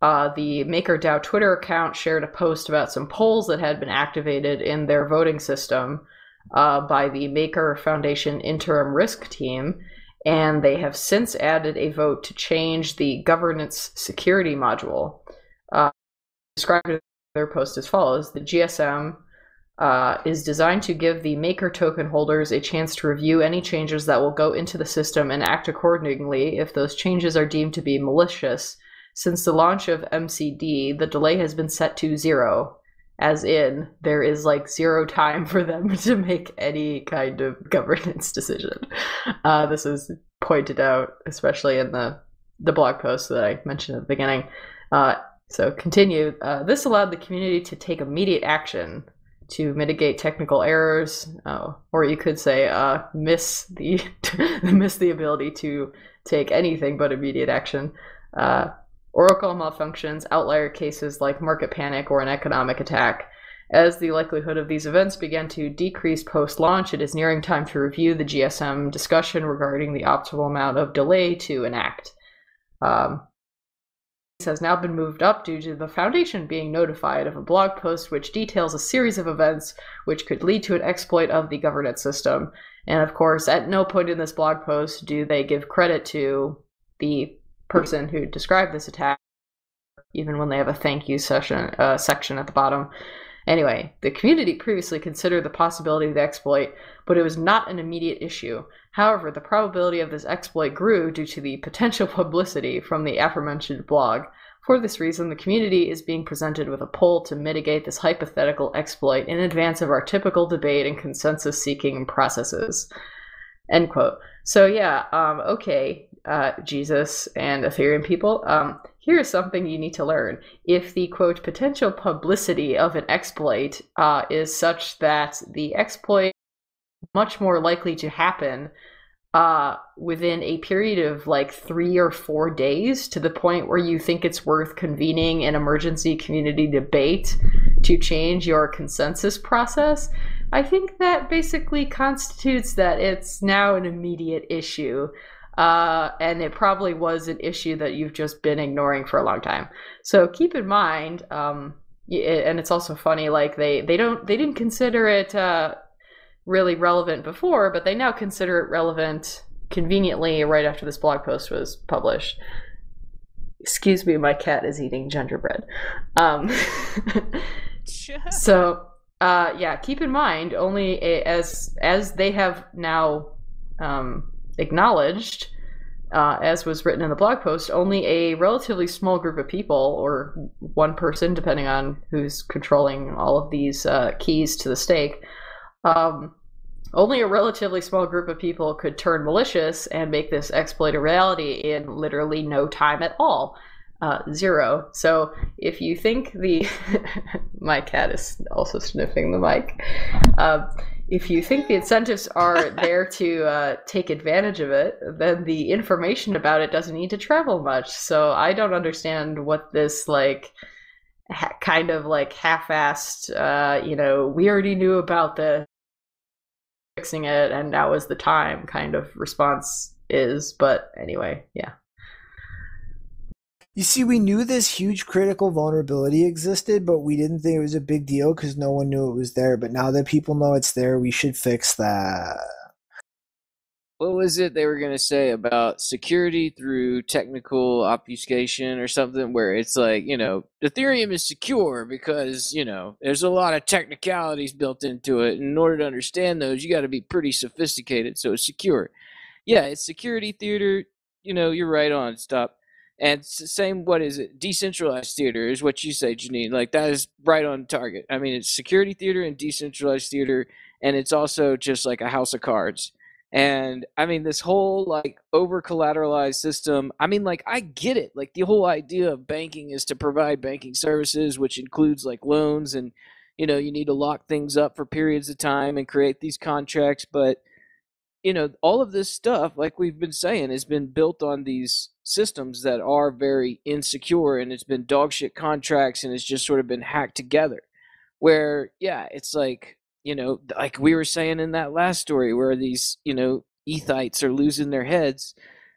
uh, the MakerDAO Twitter account shared a post about some polls that had been activated in their voting system uh, by the Maker Foundation Interim Risk Team, and they have since added a vote to change the governance security module. Uh, described in their post as follows The GSM uh, is designed to give the Maker token holders a chance to review any changes that will go into the system and act accordingly if those changes are deemed to be malicious. Since the launch of MCD, the delay has been set to zero as in there is like zero time for them to make any kind of governance decision. Uh, this is pointed out, especially in the the blog post that I mentioned at the beginning. Uh, so continue. Uh, this allowed the community to take immediate action to mitigate technical errors, uh, or you could say uh, miss the miss the ability to take anything but immediate action. Oracle malfunctions, outlier cases like market panic or an economic attack. As the likelihood of these events began to decrease post launch, it is nearing time to review the GSM discussion regarding the optimal amount of delay to enact. Um, this has now been moved up due to the Foundation being notified of a blog post which details a series of events which could lead to an exploit of the governance system. And of course, at no point in this blog post do they give credit to the person who described this attack, even when they have a thank you session uh, section at the bottom. Anyway, the community previously considered the possibility of the exploit, but it was not an immediate issue. However, the probability of this exploit grew due to the potential publicity from the aforementioned blog. For this reason, the community is being presented with a poll to mitigate this hypothetical exploit in advance of our typical debate and consensus seeking processes. End quote. So, yeah, um, okay, uh, Jesus and Ethereum people, um, here's something you need to learn. If the quote potential publicity of an exploit uh, is such that the exploit much more likely to happen uh, within a period of like three or four days to the point where you think it's worth convening an emergency community debate to change your consensus process, I think that basically constitutes that it's now an immediate issue. Uh, and it probably was an issue that you've just been ignoring for a long time. So keep in mind, um, and it's also funny, like they they don't they didn't consider it uh, really relevant before, but they now consider it relevant conveniently right after this blog post was published. Excuse me, my cat is eating gingerbread. Um, so, uh, yeah, keep in mind only a, as as they have now um, acknowledged, uh, as was written in the blog post, only a relatively small group of people, or one person, depending on who's controlling all of these uh, keys to the stake, um, only a relatively small group of people could turn malicious and make this exploit a reality in literally no time at all. Uh, zero. So if you think the my cat is also sniffing the mic. Uh, if you think the incentives are there to uh, take advantage of it, then the information about it doesn't need to travel much. So I don't understand what this like ha- kind of like half-assed. Uh, you know, we already knew about the fixing it and now is the time kind of response is but anyway yeah You see, we knew this huge critical vulnerability existed, but we didn't think it was a big deal because no one knew it was there. But now that people know it's there, we should fix that. what was it they were going to say about security through technical obfuscation or something where it's like you know ethereum is secure because you know there's a lot of technicalities built into it and in order to understand those you got to be pretty sophisticated so it's secure yeah it's security theater you know you're right on stop and same what is it decentralized theater is what you say janine like that is right on target i mean it's security theater and decentralized theater and it's also just like a house of cards and I mean, this whole like over collateralized system, I mean, like, I get it. Like, the whole idea of banking is to provide banking services, which includes like loans, and you know, you need to lock things up for periods of time and create these contracts. But, you know, all of this stuff, like we've been saying, has been built on these systems that are very insecure and it's been dog shit contracts and it's just sort of been hacked together. Where, yeah, it's like, you know, like we were saying in that last story where these, you know, ethites are losing their heads.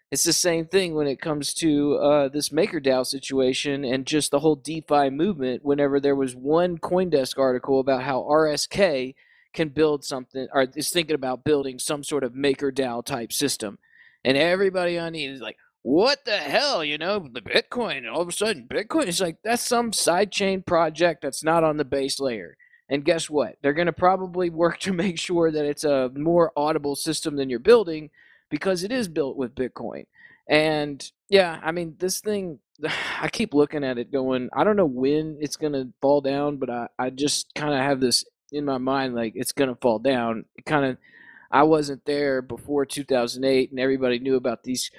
It's the same thing when it comes to uh, this MakerDAO situation and just the whole DeFi movement. Whenever there was one CoinDesk article about how RSK can build something or is thinking about building some sort of MakerDAO type system, and everybody on it is like, "What the hell?" You know, the Bitcoin. All of a sudden, Bitcoin is like that's some sidechain project that's not on the base layer. And guess what? They're going to probably work to make sure that it's a more audible system than you're building because it is built with Bitcoin. And yeah, I mean, this thing, I keep looking at it going, I don't know when it's going to fall down, but I, I just kind of have this in my mind like it's going to fall down. It kind of, I wasn't there before 2008 and everybody knew about these,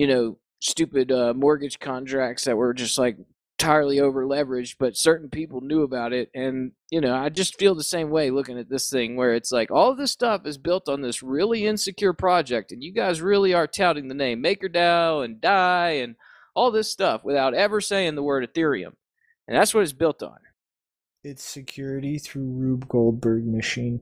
you know, stupid uh, mortgage contracts that were just like entirely over leveraged, but certain people knew about it. And, you know, I just feel the same way looking at this thing where it's like all this stuff is built on this really insecure project. And you guys really are touting the name MakerDAO and DAI and all this stuff without ever saying the word Ethereum. And that's what it's built on. It's security through Rube Goldberg machine.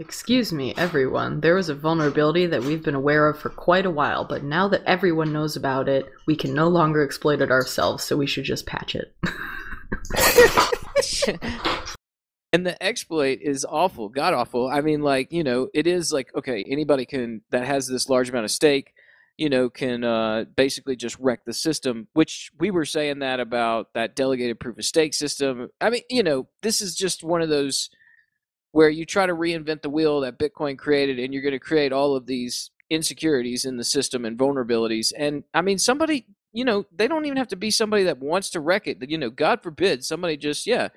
Excuse me, everyone. There was a vulnerability that we've been aware of for quite a while, but now that everyone knows about it, we can no longer exploit it ourselves, so we should just patch it. and the exploit is awful, god awful. I mean, like you know, it is like okay, anybody can that has this large amount of stake. you know, can uh, basically just wreck the system. Which we were saying that about that delegated proof of stake system. I mean, you know, this is just one of those where you try to reinvent the wheel that Bitcoin created, and you're going to create all of these insecurities in the system and vulnerabilities. And I mean, somebody, you know, they don't even have to be somebody that wants to wreck it. You know, God forbid somebody just, yeah,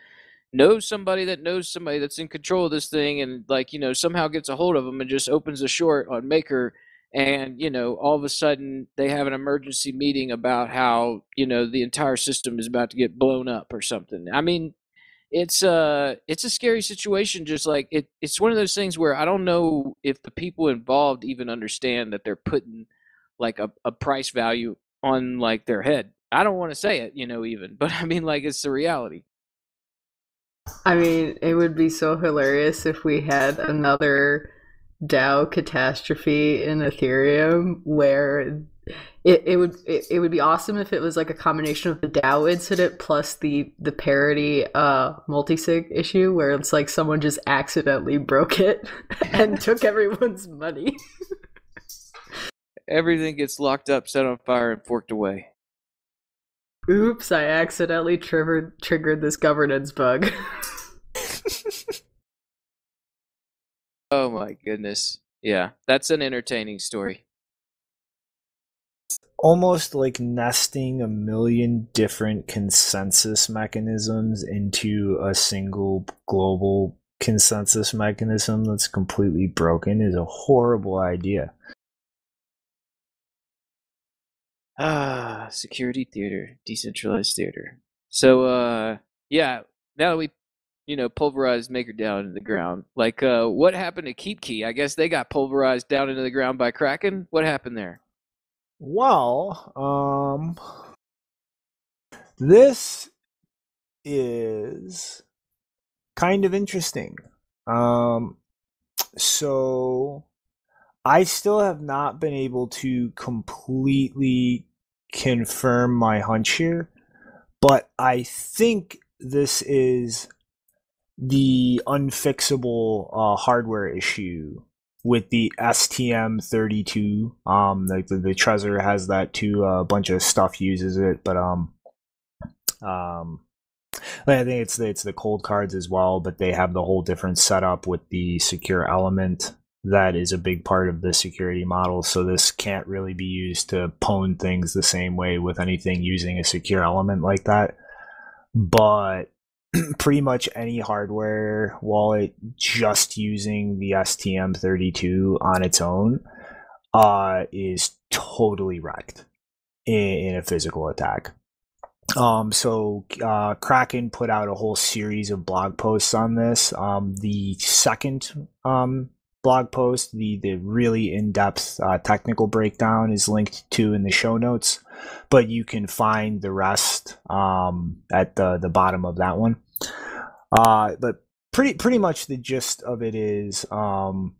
knows somebody that knows somebody that's in control of this thing and like you know somehow gets a hold of them and just opens a short on maker and you know all of a sudden they have an emergency meeting about how you know the entire system is about to get blown up or something i mean it's uh it's a scary situation just like it it's one of those things where i don't know if the people involved even understand that they're putting like a, a price value on like their head. I don't want to say it you know even but i mean like it's the reality. I mean, it would be so hilarious if we had another DAO catastrophe in Ethereum where it, it would it, it would be awesome if it was like a combination of the DAO incident plus the the Parity uh multisig issue where it's like someone just accidentally broke it and took everyone's money. everything gets locked up set on fire and forked away Oops, I accidentally triggered triggered this governance bug. oh my goodness yeah that's an entertaining story almost like nesting a million different consensus mechanisms into a single global consensus mechanism that's completely broken is a horrible idea. Ah, security theater, decentralized theater. So, uh, yeah, now that we, you know, pulverized Maker down into the ground, like, uh, what happened to KeepKey? I guess they got pulverized down into the ground by Kraken. What happened there? Well, um, this is kind of interesting. Um, so I still have not been able to completely confirm my hunch here, but I think this is the unfixable uh, hardware issue with the STM32. Um, like the, the Trezor has that too. Uh, a bunch of stuff uses it, but um, um, I think it's the, it's the Coldcards as well, but they have the whole different setup with the secure element that is a big part of the security model. So this can't really be used to pwn things the same way with anything using a secure element like that. But pretty much any hardware wallet just using the STM32 on its own uh, is totally wrecked in, in a physical attack. Um, so uh, Kraken put out a whole series of blog posts on this. Um, the second um, blog post, the the really in depth uh, technical breakdown, is linked to in the show notes, but you can find the rest um, at the the bottom of that one. Uh, but pretty pretty much the gist of it is um,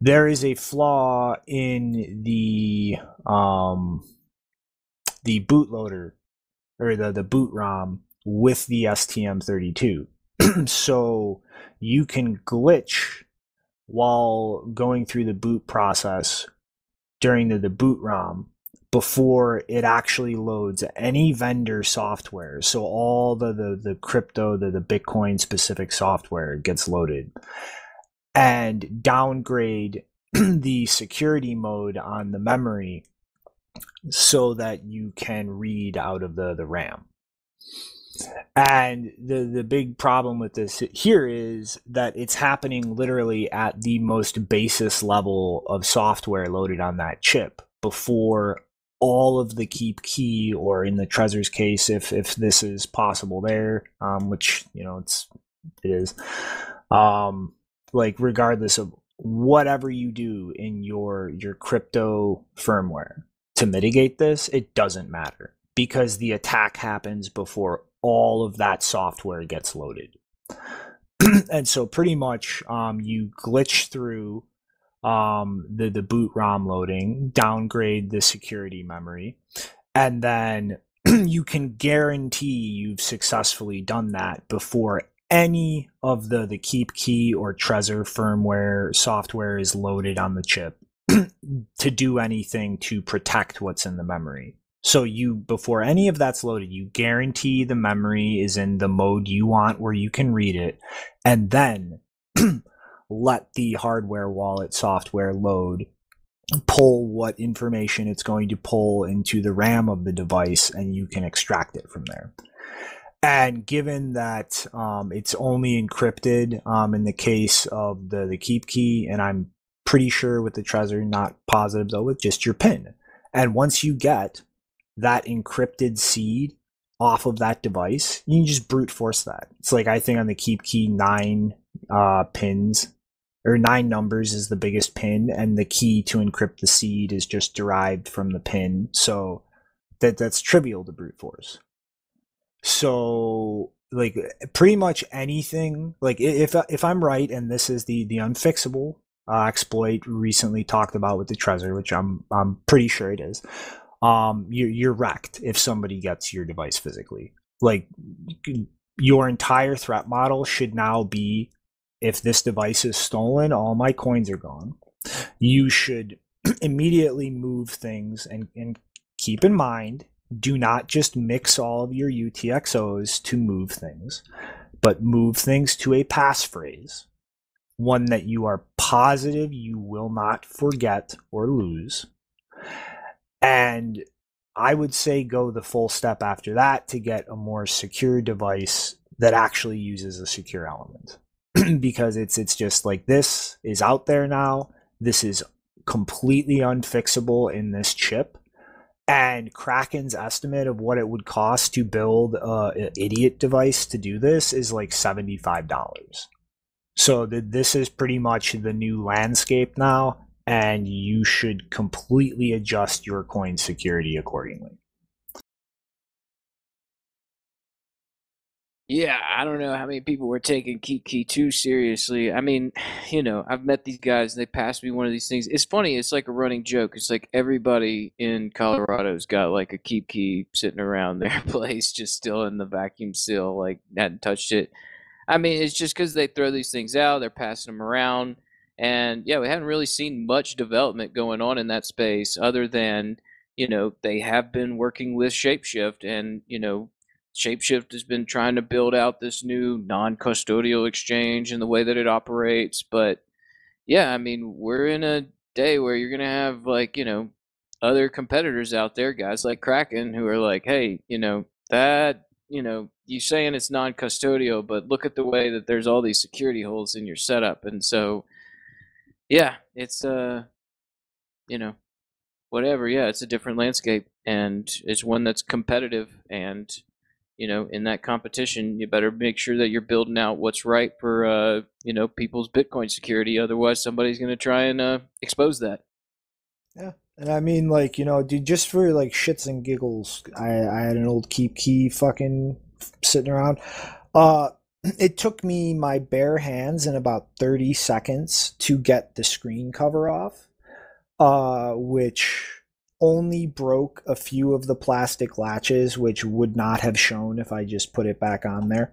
there is a flaw in the um, the bootloader or the the boot ROM with the STM32. so you can glitch while going through the boot process during the, the boot ROM before it actually loads any vendor software. So all the the, the crypto, the, the Bitcoin specific software gets loaded. And downgrade the security mode on the memory so that you can read out of the, the RAM. And the the big problem with this here is that it's happening literally at the most basis level of software loaded on that chip before all of the KeepKey or in the Trezor's case if if this is possible there um, which you know it's it is um, like regardless of whatever you do in your your crypto firmware to mitigate this it doesn't matter because the attack happens before all of that software gets loaded. and so pretty much um, you glitch through um, the, the boot ROM loading, downgrade the security memory, and then you can guarantee you've successfully done that before any of the, the KeepKey or Trezor firmware software is loaded on the chip to do anything to protect what's in the memory. So you before any of that's loaded, you guarantee the memory is in the mode you want where you can read it and then let the hardware wallet software load pull what information it's going to pull into the RAM of the device and you can extract it from there. And given that um, it's only encrypted um, in the case of the, the KeepKey, and I'm pretty sure with the Trezor, not positive though, with just your PIN. And once you get that encrypted seed off of that device, you can just brute force that. It's like I think on the KeepKey nine uh, pins or nine numbers is the biggest pin, and the key to encrypt the seed is just derived from the pin. So that that's trivial to brute force. So like pretty much anything like if if I'm right and this is the the unfixable uh, exploit recently talked about with the Trezor, which I'm I'm pretty sure it is. Um, you're you're wrecked if somebody gets your device physically. Like your entire threat model should now be if this device is stolen, all my coins are gone. You should immediately move things and, and keep in mind do not just mix all of your UTXOs to move things, but move things to a passphrase, one that you are positive you will not forget or lose. And I would say go the full step after that to get a more secure device that actually uses a secure element. because it's it's just like this is out there now. This is completely unfixable in this chip. And Kraken's estimate of what it would cost to build a, an idiot device to do this is like $75. So the, this is pretty much the new landscape now, and you should completely adjust your coin security accordingly. Yeah, I don't know how many people were taking KeepKey too seriously. I mean, you know, I've met these guys and they passed me one of these things. It's funny, it's like a running joke. It's like everybody in Colorado's got like a KeepKey sitting around their place, just still in the vacuum seal, like hadn't touched it. I mean, it's just because they throw these things out, they're passing them around. And yeah, we haven't really seen much development going on in that space other than, you know, they have been working with Shapeshift and, you know, Shapeshift has been trying to build out this new non-custodial exchange and the way that it operates, but yeah, I mean, we're in a day where you're going to have like, you know, other competitors out there, guys like Kraken who are like, "Hey, you know, that, you know, you saying it's non-custodial, but look at the way that there's all these security holes in your setup." And so yeah, it's uh you know, whatever, yeah, it's a different landscape and it's one that's competitive and you know, in that competition, you better make sure that you're building out what's right for, uh, you know, people's Bitcoin security. Otherwise, somebody's going to try and uh, expose that. Yeah, and I mean, like you know, dude, just for like shits and giggles, I I had an old KeepKey fucking sitting around. Uh, it took me my bare hands in about thirty seconds to get the screen cover off, uh, which only broke a few of the plastic latches, which would not have shown if I just put it back on there.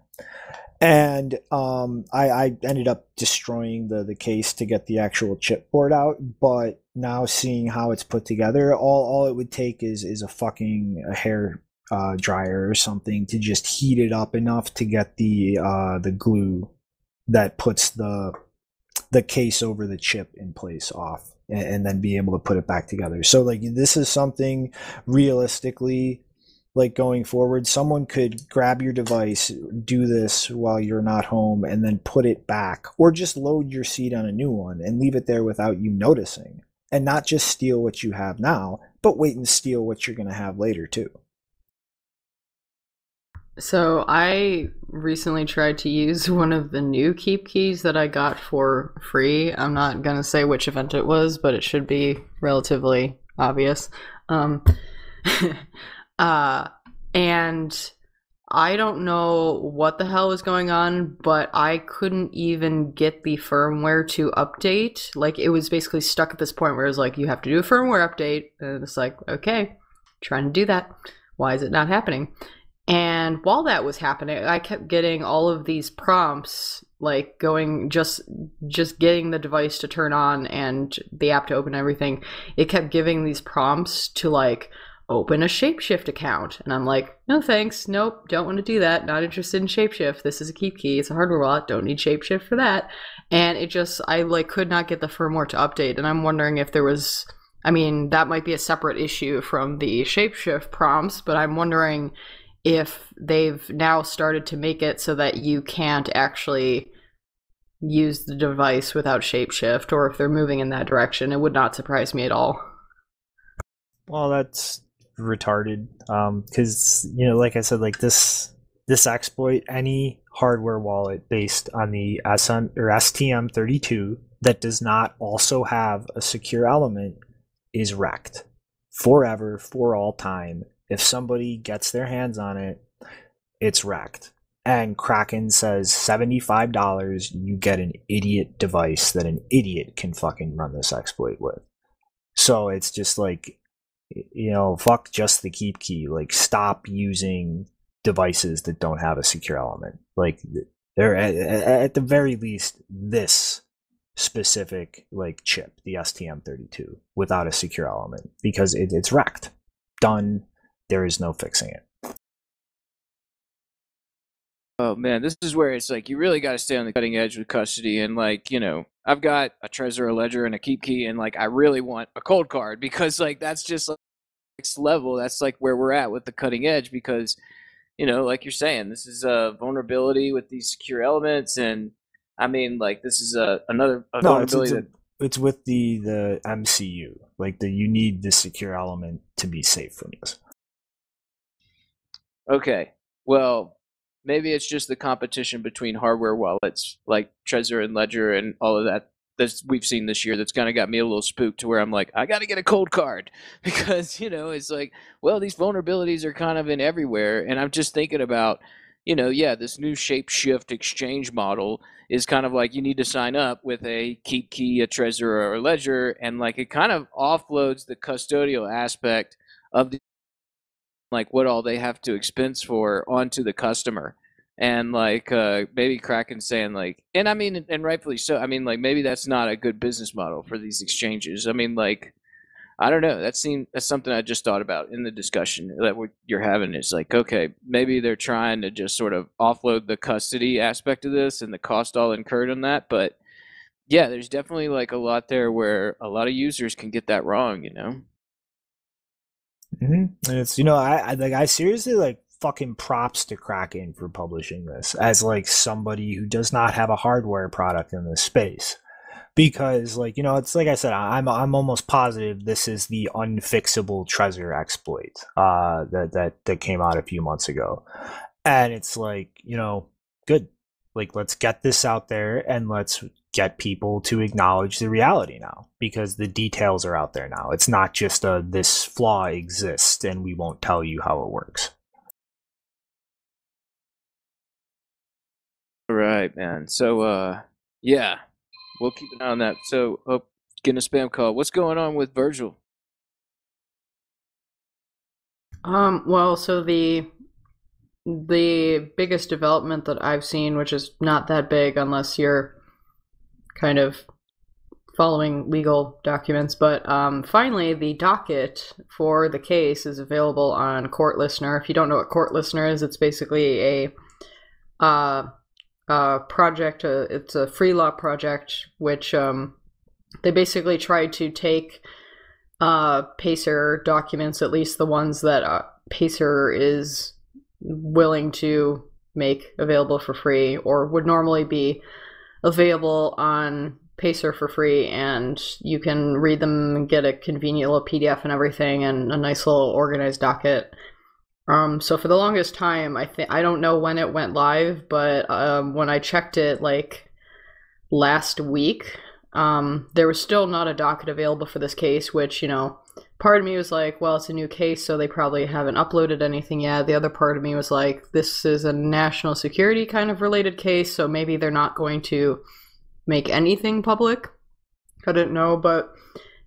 And um, I, I ended up destroying the, the case to get the actual chipboard out. But now seeing how it's put together, all, all it would take is is a fucking a hair uh, dryer or something to just heat it up enough to get the uh, the glue that puts the the case over the chip in place off and, and then be able to put it back together. So like this is something realistically like going forward someone could grab your device do this while you're not home and then put it back or just load your seat on a new one and leave it there without you noticing and not just steal what you have now but wait and steal what you're going to have later too So I recently tried to use one of the new KeepKeys that I got for free. I'm not gonna say which event it was, but it should be relatively obvious. Um, uh, and I don't know what the hell was going on, but I couldn't even get the firmware to update. Like it was basically stuck at this point where it was like, you have to do a firmware update. And it's like, okay, trying to do that. Why is it not happening? And while that was happening, I kept getting all of these prompts like going just just getting the device to turn on and the app to open everything. It kept giving these prompts to like open a shapeshift account. And i'm like no thanks. Nope. Don't want to do that. Not interested in shapeshift. This is a KeepKey. It's a hardware wallet. Don't need shapeshift for that. And it just i like could not get the firmware to update. And i'm wondering if there was i mean that might be a separate issue from the shapeshift prompts but i'm wondering if they've now started to make it so that you can't actually use the device without shapeshift or if they're moving in that direction it would not surprise me at all Well, that's retarded. Um, because you know, like I said, like this this exploit, any hardware wallet based on the SN or STM32 that does not also have a secure element is wrecked forever, for all time. If somebody gets their hands on it, it's wrecked. And Kraken says $75, you get an idiot device that an idiot can fucking run this exploit with. So it's just like you know, fuck just the KeepKey. Like, stop using devices that don't have a secure element. Like, they're at, at the very least this specific like chip, the STM32, without a secure element because it, it's wrecked, done. There is no fixing it. Oh man, this is where it's like you really got to stay on the cutting edge with custody, and like you know, I've got a Trezor, a Ledger, and a KeepKey, and like I really want a Coldcard because like that's just like next level. That's like where we're at with the cutting edge because you know, like you're saying, this is a vulnerability with these secure elements, and I mean, like this is a another a No, vulnerability it's, a- it's with the the MCU. Like the you need the secure element to be safe from this. Okay, well, maybe it's just the competition between hardware wallets like Trezor and Ledger and all of that that we've seen this year that's kind of got me a little spooked to where I'm like, I got to get a Coldcard because, you know, it's like, well, these vulnerabilities are kind of in everywhere. And I'm just thinking about, you know, yeah, this new ShapeShift exchange model is kind of like you need to sign up with a KeepKey, a Trezor, or a Ledger. And like it kind of offloads the custodial aspect of the, like what all they have to expense for onto the customer. And like uh maybe Kraken saying like and I mean and rightfully so I mean like maybe that's not a good business model for these exchanges. I mean like I don't know that seemed that's something I just thought about in the discussion that you're having is like okay maybe they're trying to just sort of offload the custody aspect of this and the cost all incurred on that but yeah there's definitely like a lot there where a lot of users can get that wrong you know Mm-hmm. And it's you know I, I like I seriously like fucking props to Kraken for publishing this as like somebody who does not have a hardware product in this space. Because like you know it's like I said I'm I'm almost positive this is the unfixable Trezor exploit uh that that that came out a few months ago. And it's like you know good. Like let's get this out there and let's get people to acknowledge the reality now because the details are out there now it's not just a this flaw exists and we won't tell you how it works All right, man. So, uh, yeah, we'll keep an eye on that. So, oh, getting a spam call. What's going on with Virgil? Um, well, so the the biggest development that I've seen, which is not that big unless you're kind of following legal documents, but um, finally the docket for the case is available on CourtListener. If you don't know what CourtListener is, it's basically a uh, project. Uh, it's a free law project, which um, they basically tried to take uh, Pacer documents, at least the ones that uh, Pacer is willing to make available for free or would normally be available on Pacer for free, and you can read them and get a convenient little PDF and everything, and a nice little organized docket. Um, so for the longest time, I think I don't know when it went live, but um, when I checked it like last week, um, there was still not a docket available for this case, which you know, part of me was like, well, it's a new case, so they probably haven't uploaded anything yet. The other part of me was like, this is a national security kind of related case, so maybe they're not going to make anything public. I didn't know, but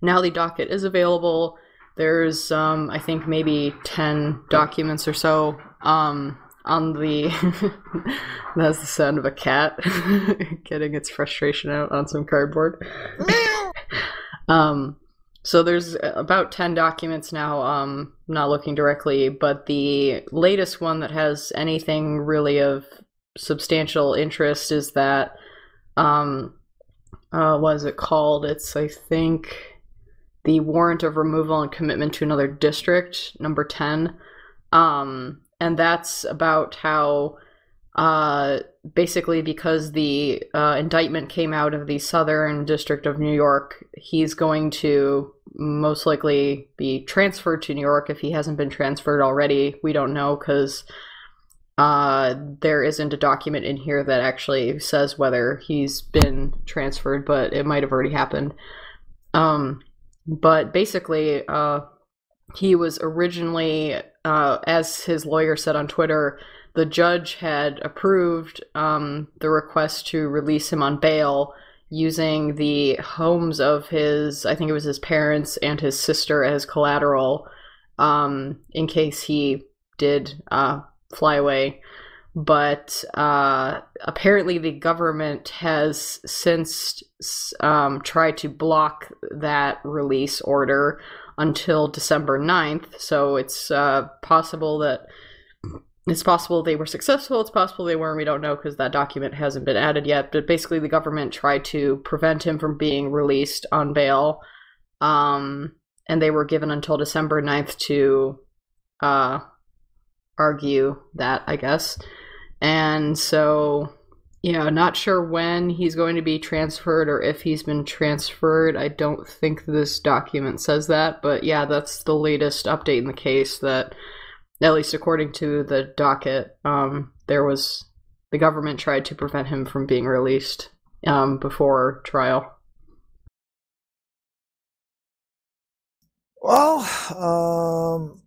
now the docket is available. There's, um, I think, maybe 10 documents or so um, on the that's the sound of a cat getting its frustration out on some cardboard. um, so there's about ten documents now. Um, not looking directly, but the latest one that has anything really of substantial interest is that um, uh, what is it called? It's I think the warrant of removal and commitment to another district, number ten. Um, and that's about how uh, basically because the uh, indictment came out of the Southern District of New York, he's going to most likely be transferred to New York if he hasn't been transferred already. We don't know because uh, there isn't a document in here that actually says whether he's been transferred, but it might have already happened. Um, but basically, uh, he was originally, uh, as his lawyer said on Twitter, the judge had approved um, the request to release him on bail using the homes of his, I think it was his parents and his sister as collateral um, in case he did uh, fly away. But uh, apparently, the government has since um, tried to block that release order until December 9th. So it's uh, possible that it's possible they were successful. It's possible they weren't. We don't know because that document hasn't been added yet. But basically, the government tried to prevent him from being released on bail. Um, and they were given until December 9th to uh, argue that, I guess. And so, yeah, not sure when he's going to be transferred or if he's been transferred. I don't think this document says that. But yeah, that's the latest update in the case that at least according to the docket, um, there was the government tried to prevent him from being released um, before trial. Well, um,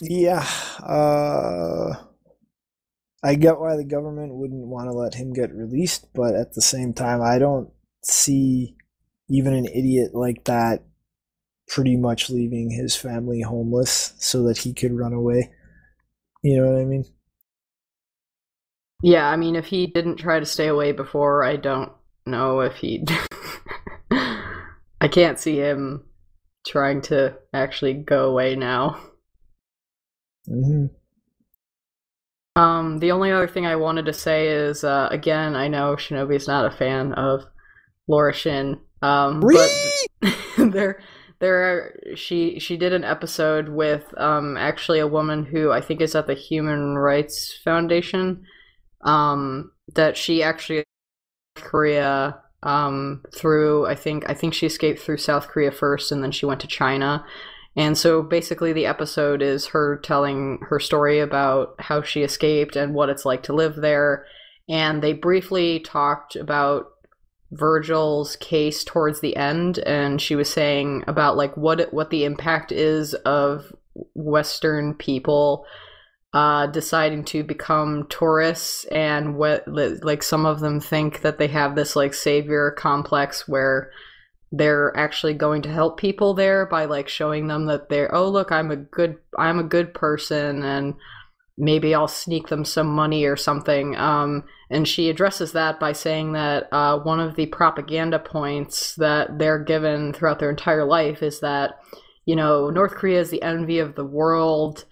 yeah, uh, I get why the government wouldn't want to let him get released, but at the same time, I don't see even an idiot like that pretty much leaving his family homeless so that he could run away. You know what I mean? Yeah, I mean, if he didn't try to stay away before, I don't know if he. I can't see him trying to actually go away now. hmm Um, the only other thing I wanted to say is, uh, again, I know Shinobi's not a fan of Laura Shin, um, but there, there, are, she she did an episode with um, actually a woman who I think is at the Human Rights Foundation, um, that she actually Korea um, through I think I think she escaped through South Korea first, and then she went to China. And so basically, the episode is her telling her story about how she escaped and what it's like to live there. And they briefly talked about Virgil's case towards the end, and she was saying about like what what the impact is of Western people uh, deciding to become tourists, and what like some of them think that they have this like savior complex where they're actually going to help people there by like showing them that they're oh look i'm a good i'm a good person and maybe i'll sneak them some money or something. Um, and she addresses that by saying that uh, one of the propaganda points that they're given throughout their entire life is that you know north korea is the envy of the world.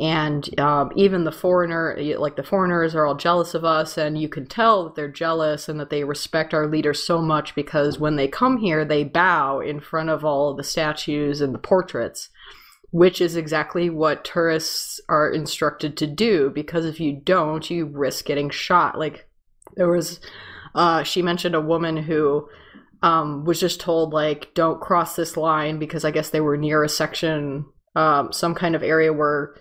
And um, even the foreigner like the foreigners are all jealous of us. And you can tell that they're jealous and that they respect our leaders so much because when they come here they bow in front of all of the statues and the portraits which is exactly what tourists are instructed to do because if you don't you risk getting shot. Like there was uh, she mentioned a woman who um, was just told like don't cross this line because i guess they were near a section um, some kind of area where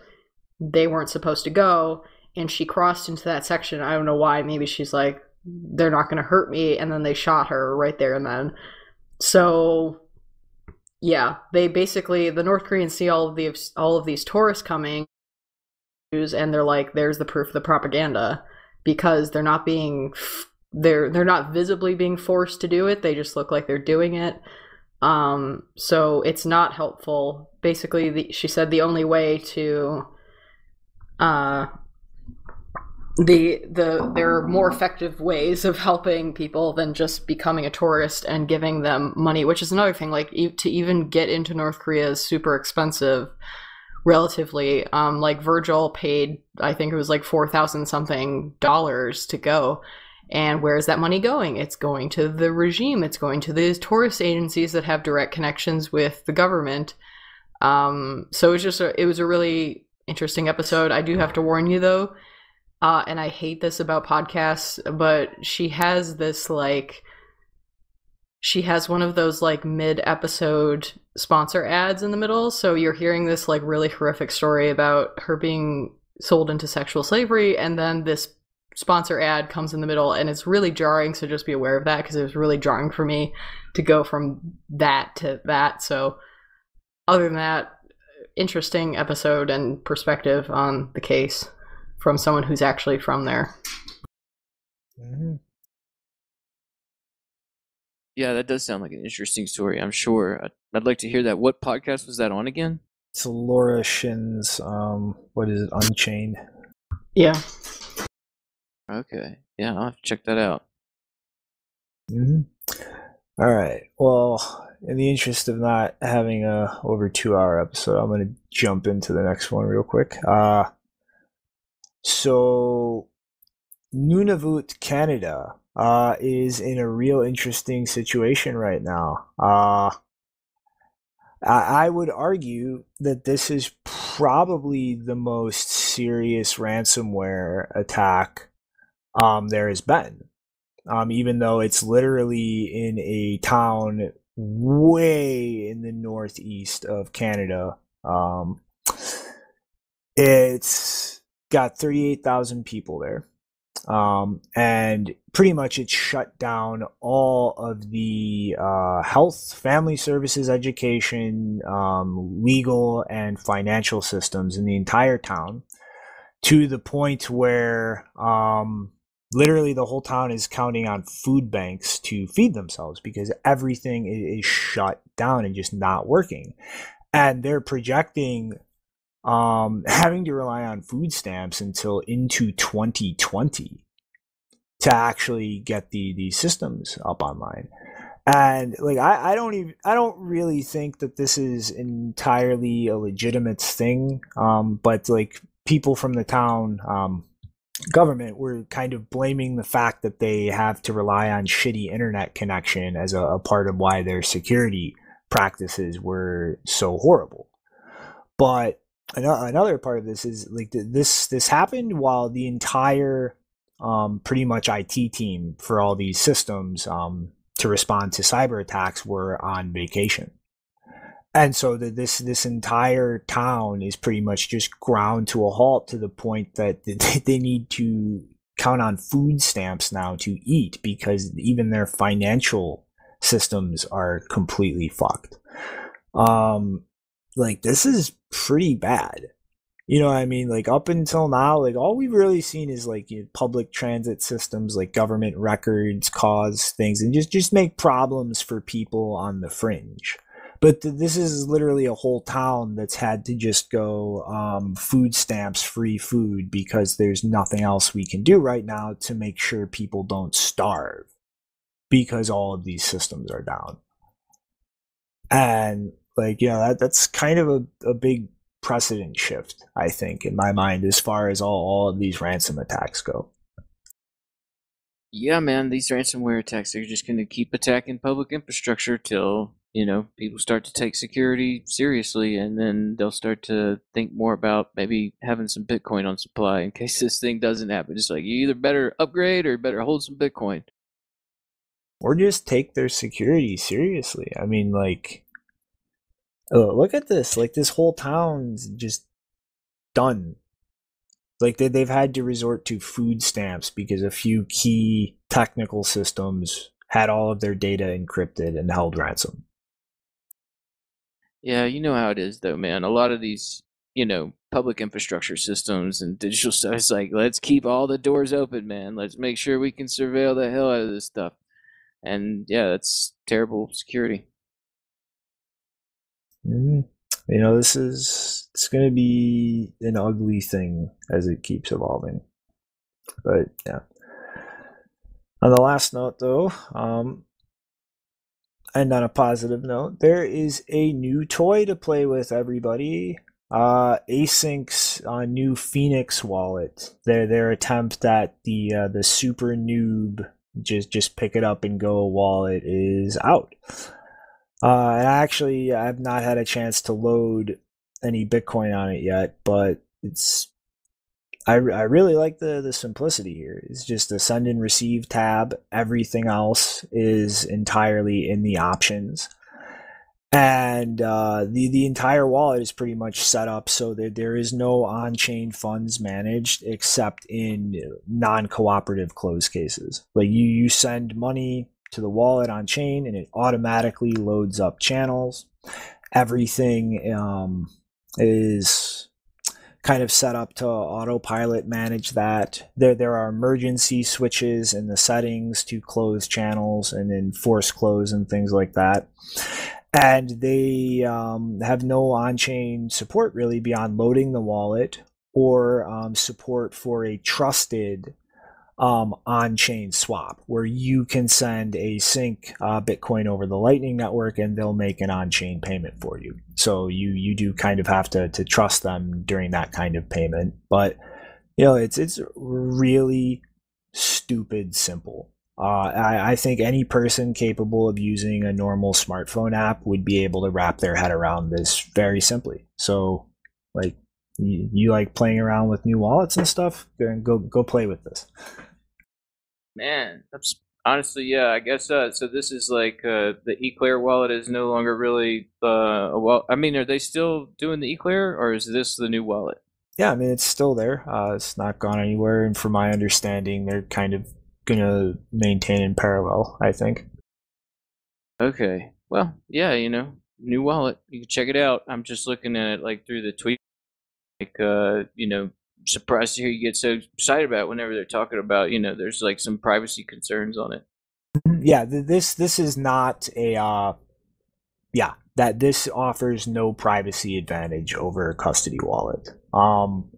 they weren't supposed to go and she crossed into that section. I don't know why. Maybe she's like they're not going to hurt me and then they shot her right there and then. So yeah they basically the north koreans see all of these all of these tourists coming and they're like there's the proof of the propaganda because they're not being they're they're not visibly being forced to do it they just look like they're doing it. Um so it's not helpful. Basically the, she said the only way to uh, the the there are more effective ways of helping people than just becoming a tourist and giving them money which is another thing like e- to even get into north korea is super expensive relatively. Um like virgil paid i think it was like 4000 something dollars to go. And where is that money going? It's going to the regime. It's going to these tourist agencies that have direct connections with the government. Um so it's just a, it was a really interesting episode. I do have to warn you though uh, and I hate this about podcasts, but she has this like she has one of those like mid episode sponsor ads in the middle. So you're hearing this like really horrific story about her being sold into sexual slavery, and then this sponsor ad comes in the middle, and it's really jarring. So just be aware of that because it was really jarring for me to go from that to that. So other than that, interesting episode and perspective on the case from someone who's actually from there. Mhm. Yeah, that does sound like an interesting story. I'm sure. I'd, I'd like to hear that. What podcast was that on again? It's Laura Shin's um what is it, Unchained. Yeah. Okay. Yeah, I'll have to check that out. hmm All right. Well, in the interest of not having a over two hour episode, I'm gonna jump into the next one real quick. Uh so Nunavut, Canada, uh, is in a real interesting situation right now. Uh, I, would argue that this is probably the most serious ransomware attack um, there has been. Um, even though it's literally in a town way in the northeast of Canada. Um, it's got 38,000 people there. Um, and pretty much it shut down all of the uh, health, family services, education, um, legal, and financial systems in the entire town to the point where um, literally the whole town is counting on food banks to feed themselves because everything is shut down and just not working. And they're projecting um, having to rely on food stamps until into 2020 to actually get the the systems up online. And like I, I don't even I don't really think that this is entirely a legitimate thing. Um, but like people from the town um, government were kind of blaming the fact that they have to rely on shitty internet connection as a, a part of why their security practices were so horrible. But another part of this is like th- this this happened while the entire um, pretty much IT team for all these systems um, to respond to cyber attacks were on vacation. And so the, this this entire town is pretty much just ground to a halt to the point that they need to count on food stamps now to eat because even their financial systems are completely fucked. Um, like this is pretty bad. You know what I mean? Like up until now, like all we've really seen is like you know, public transit systems, like government records cause things and just just make problems for people on the fringe. But th- this is literally a whole town that's had to just go um, food stamps, free food, because there's nothing else we can do right now to make sure people don't starve because all of these systems are down. And like, you know, that, that's kind of a, a big precedent shift, I think, in my mind, as far as all, all of these ransom attacks go. Yeah, man, these ransomware attacks, they're just going to keep attacking public infrastructure till, you know, people start to take security seriously and then they'll start to think more about maybe having some Bitcoin on supply in case this thing doesn't happen. Just like you either better upgrade or better hold some Bitcoin. Or just take their security seriously. I mean, like, oh, look at this. Like, this whole town's just done. Like, they, they've had to resort to food stamps because a few key technical systems had all of their data encrypted and held ransom. Yeah, you know how it is though, man. A lot of these, you know, public infrastructure systems and digital stuff, it's like, let's keep all the doors open, man. Let's make sure we can surveil the hell out of this stuff. And yeah, that's terrible security. Mhm. You know, this is it's going to be an ugly thing as it keeps evolving. But yeah. On the last note, though, um, and on a positive note, there is a new toy to play with, everybody. Uh, ACINQ's uh, new Phoenix wallet. Their their attempt at the uh, the super noob just just pick it up and go wallet is out. Uh, and actually, I've not had a chance to load any Bitcoin on it yet, but it's I, I really like the the simplicity here. It's just a send and receive tab. Everything else is entirely in the options, and uh, the the entire wallet is pretty much set up so that there is no on chain funds managed except in non cooperative close cases. Like you you send money to the wallet on chain and it automatically loads up channels. Everything um, is kind of set up to autopilot manage that. There there are emergency switches in the settings to close channels and then force close and things like that. And they um, have no on-chain support really beyond loading the wallet or um, support for a trusted um, on-chain swap where you can send ACINQ uh, Bitcoin over the Lightning Network and they'll make an on-chain payment for you. So you you do kind of have to to trust them during that kind of payment. But you know it's it's really stupid simple. Uh, I, I think any person capable of using a normal smartphone app would be able to wrap their head around this very simply. So, like, you, you like playing around with new wallets and stuff? Go, go play with this. Man, that's honestly, yeah. I guess uh, so. This is like uh, the Eclair wallet is no longer really uh, a well. I mean, are they still doing the Eclair, or is this the new wallet? Yeah, I mean it's still there. Uh, it's not gone anywhere, and from my understanding, they're kind of gonna maintain in parallel. I think. Okay. Well, yeah, you know, new wallet. You can check it out. I'm just looking at it like through the tweet. Like, uh, you know, surprised to hear you get so excited about whenever they're talking about, you know, there's like some privacy concerns on it. Yeah, this this is not a. Uh, yeah, that this offers no privacy advantage over a custody wallet. Um,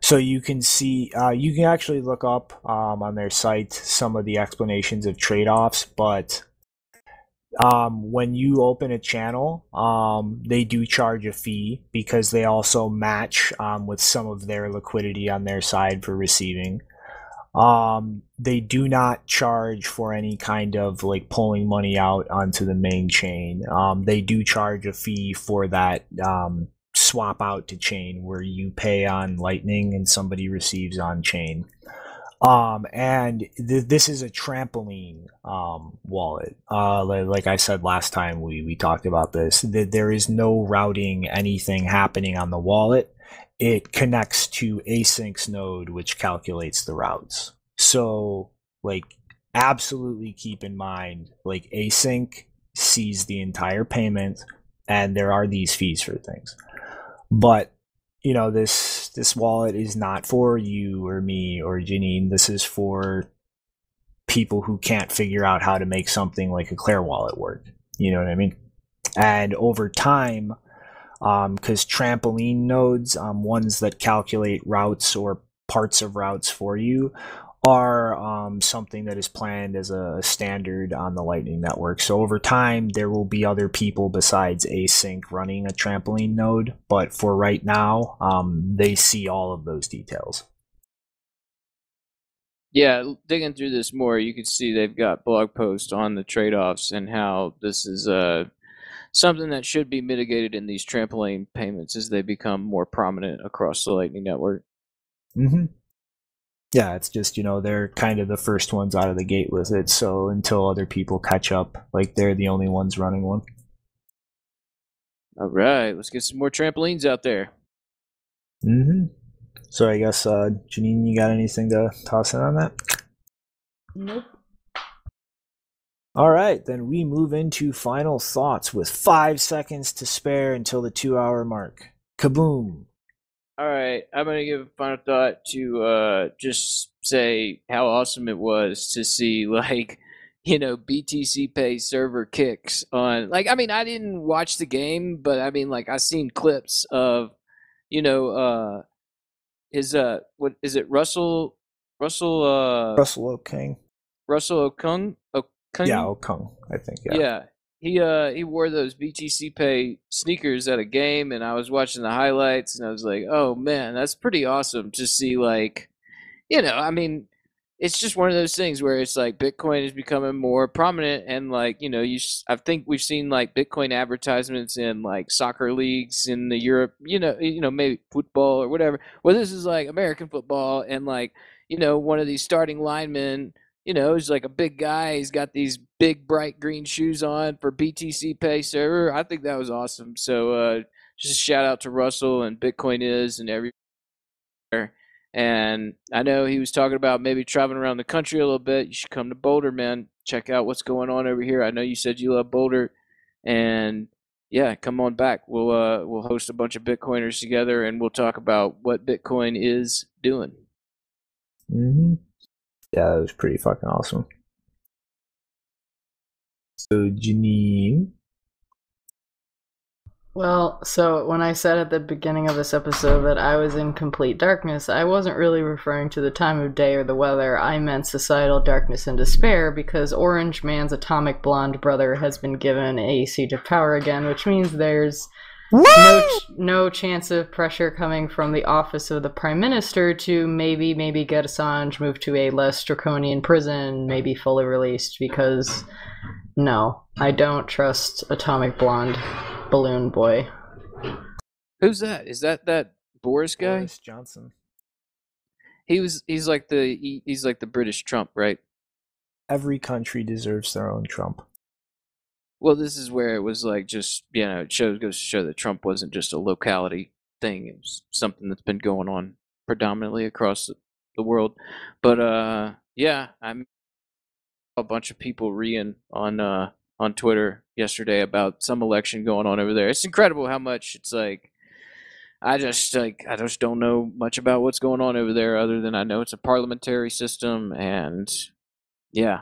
so you can see, uh, you can actually look up um, on their site some of the explanations of trade offs, but um, when you open a channel, um, they do charge a fee because they also match um, with some of their liquidity on their side for receiving. Um, they do not charge for any kind of like pulling money out onto the main chain. Um, they do charge a fee for that um, swap out to chain where you pay on Lightning and somebody receives on chain. Um, and th- this is a trampoline um, wallet. Uh, li- like I said last time we, we talked about this, that there is no routing anything happening on the wallet. It connects to ACINQ's node, which calculates the routes. So, like, absolutely keep in mind, like, Async sees the entire payment, and there are these fees for things. But you know this this wallet is not for you or me or Janine. This is for people who can't figure out how to make something like Eclair wallet work. You know what I mean? And over time, because um, trampoline nodes, um, ones that calculate routes or parts of routes for you, are um, something that is planned as a standard on the Lightning Network. So over time, there will be other people besides ACINQ running a trampoline node, but for right now, um, they see all of those details. Yeah, digging through this more, you can see they've got blog posts on the trade offs and how this is uh, something that should be mitigated in these trampoline payments as they become more prominent across the Lightning Network. Mm-hmm yeah, it's just, you know, they're kind of the first ones out of the gate with it. So until other people catch up, like they're the only ones running one. All right, let's get some more trampolines out there. Mm-hmm. So I guess, uh, Janine, you got anything to toss in on that? Nope. All right, then we move into final thoughts with five seconds to spare until the two hour mark. Kaboom. All right, I'm gonna give a final thought to uh, just say how awesome it was to see like you know BTCPay server kicks on. Like, I mean, I didn't watch the game, but I mean, like, I seen clips of you know uh, is uh what is it Russell Russell uh Russell Okung. Russell Okung Okung Yeah, Okung, I think. Yeah. yeah. He uh he wore those BTCPay sneakers at a game, and I was watching the highlights, and I was like, oh man, that's pretty awesome to see. Like, you know, I mean, it's just one of those things where it's like Bitcoin is becoming more prominent, and like you know, you I think we've seen like Bitcoin advertisements in like soccer leagues in the Europe, you know, you know maybe football or whatever. Well, this is like American football, and like you know, one of these starting linemen you know, he's like a big guy. He's got these big bright green shoes on for BTCPay server. I think that was awesome. So uh, just a shout out to Russell and Bitcoin is and every. And I know he was talking about maybe traveling around the country a little bit. You should come to Boulder, man. Check out what's going on over here. I know you said you love Boulder, and yeah, come on back. We'll uh, we'll host a bunch of Bitcoiners together, and we'll talk about what Bitcoin is doing. hmm Yeah, that was pretty fucking awesome. So, Janine. Well, so when I said at the beginning of this episode that I was in complete darkness, I wasn't really referring to the time of day or the weather. I meant societal darkness and despair because Orange Man's atomic blonde brother has been given a siege of power again, which means there's no, ch- no chance of pressure coming from the office of the prime minister to maybe maybe get Assange moved to a less draconian prison, maybe fully released because no, I don't trust atomic blonde balloon boy. Who's that? Is that that Boris guy? Boris Johnson. He was. He's like the. He, he's like the British Trump, right? Every country deserves their own Trump. Well, this is where it was like just you know it shows goes to show that Trump wasn't just a locality thing. It was something that's been going on predominantly across the, the world. But uh, yeah, I'm a bunch of people reading on uh on Twitter yesterday about some election going on over there. It's incredible how much it's like. I just like I just don't know much about what's going on over there, other than I know it's a parliamentary system, and yeah,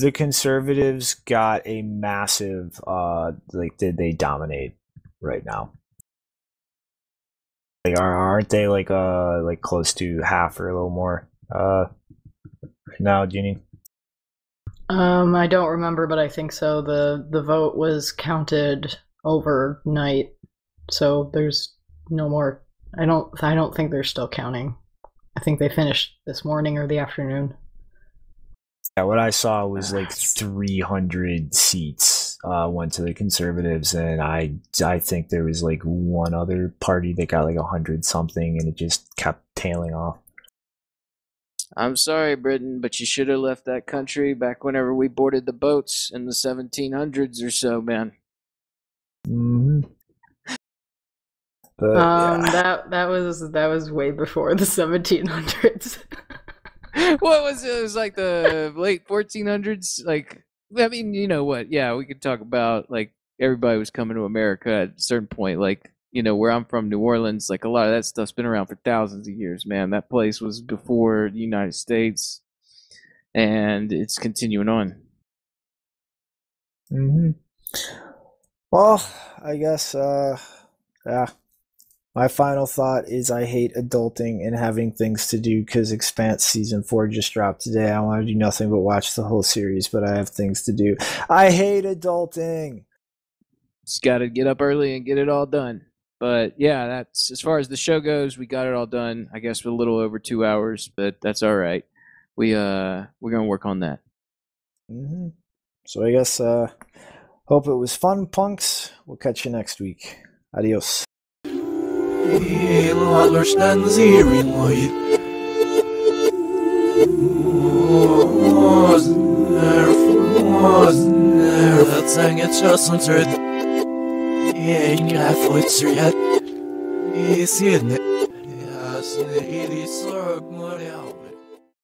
The conservatives got a massive, uh, like, did they dominate right now? They are, aren't they like, uh, like close to half or a little more? Uh, now, Ginny. Um, I don't remember, but I think so. the The vote was counted overnight, so there's no more. I don't. I don't think they're still counting. I think they finished this morning or the afternoon. Yeah, what I saw was like 300 seats uh, went to the conservatives, and I I think there was like one other party that got like a hundred something, and it just kept tailing off. I'm sorry, Britain, but you should have left that country back whenever we boarded the boats in the 1700s or so, man. hmm But Um, yeah. that that was that was way before the 1700s. what was it? It was like the late 1400s. Like, I mean, you know what? Yeah, we could talk about like everybody was coming to America at a certain point. Like, you know, where I'm from, New Orleans, like a lot of that stuff's been around for thousands of years, man. That place was before the United States, and it's continuing on. hmm Well, I guess, uh, yeah. My final thought is I hate adulting and having things to do because Expanse season four just dropped today. I want to do nothing but watch the whole series, but I have things to do. I hate adulting. Just got to get up early and get it all done. But yeah, that's as far as the show goes. We got it all done. I guess with a little over two hours, but that's all right. We uh we're gonna work on that. hmm So I guess, uh, hope it was fun, punks. We'll catch you next week. Adios. Hillhallorstan Zeriloid Mosner Mosner That's inget kösensryd Inga fotsryd I sinne Jag ser i ditt sorg mår jag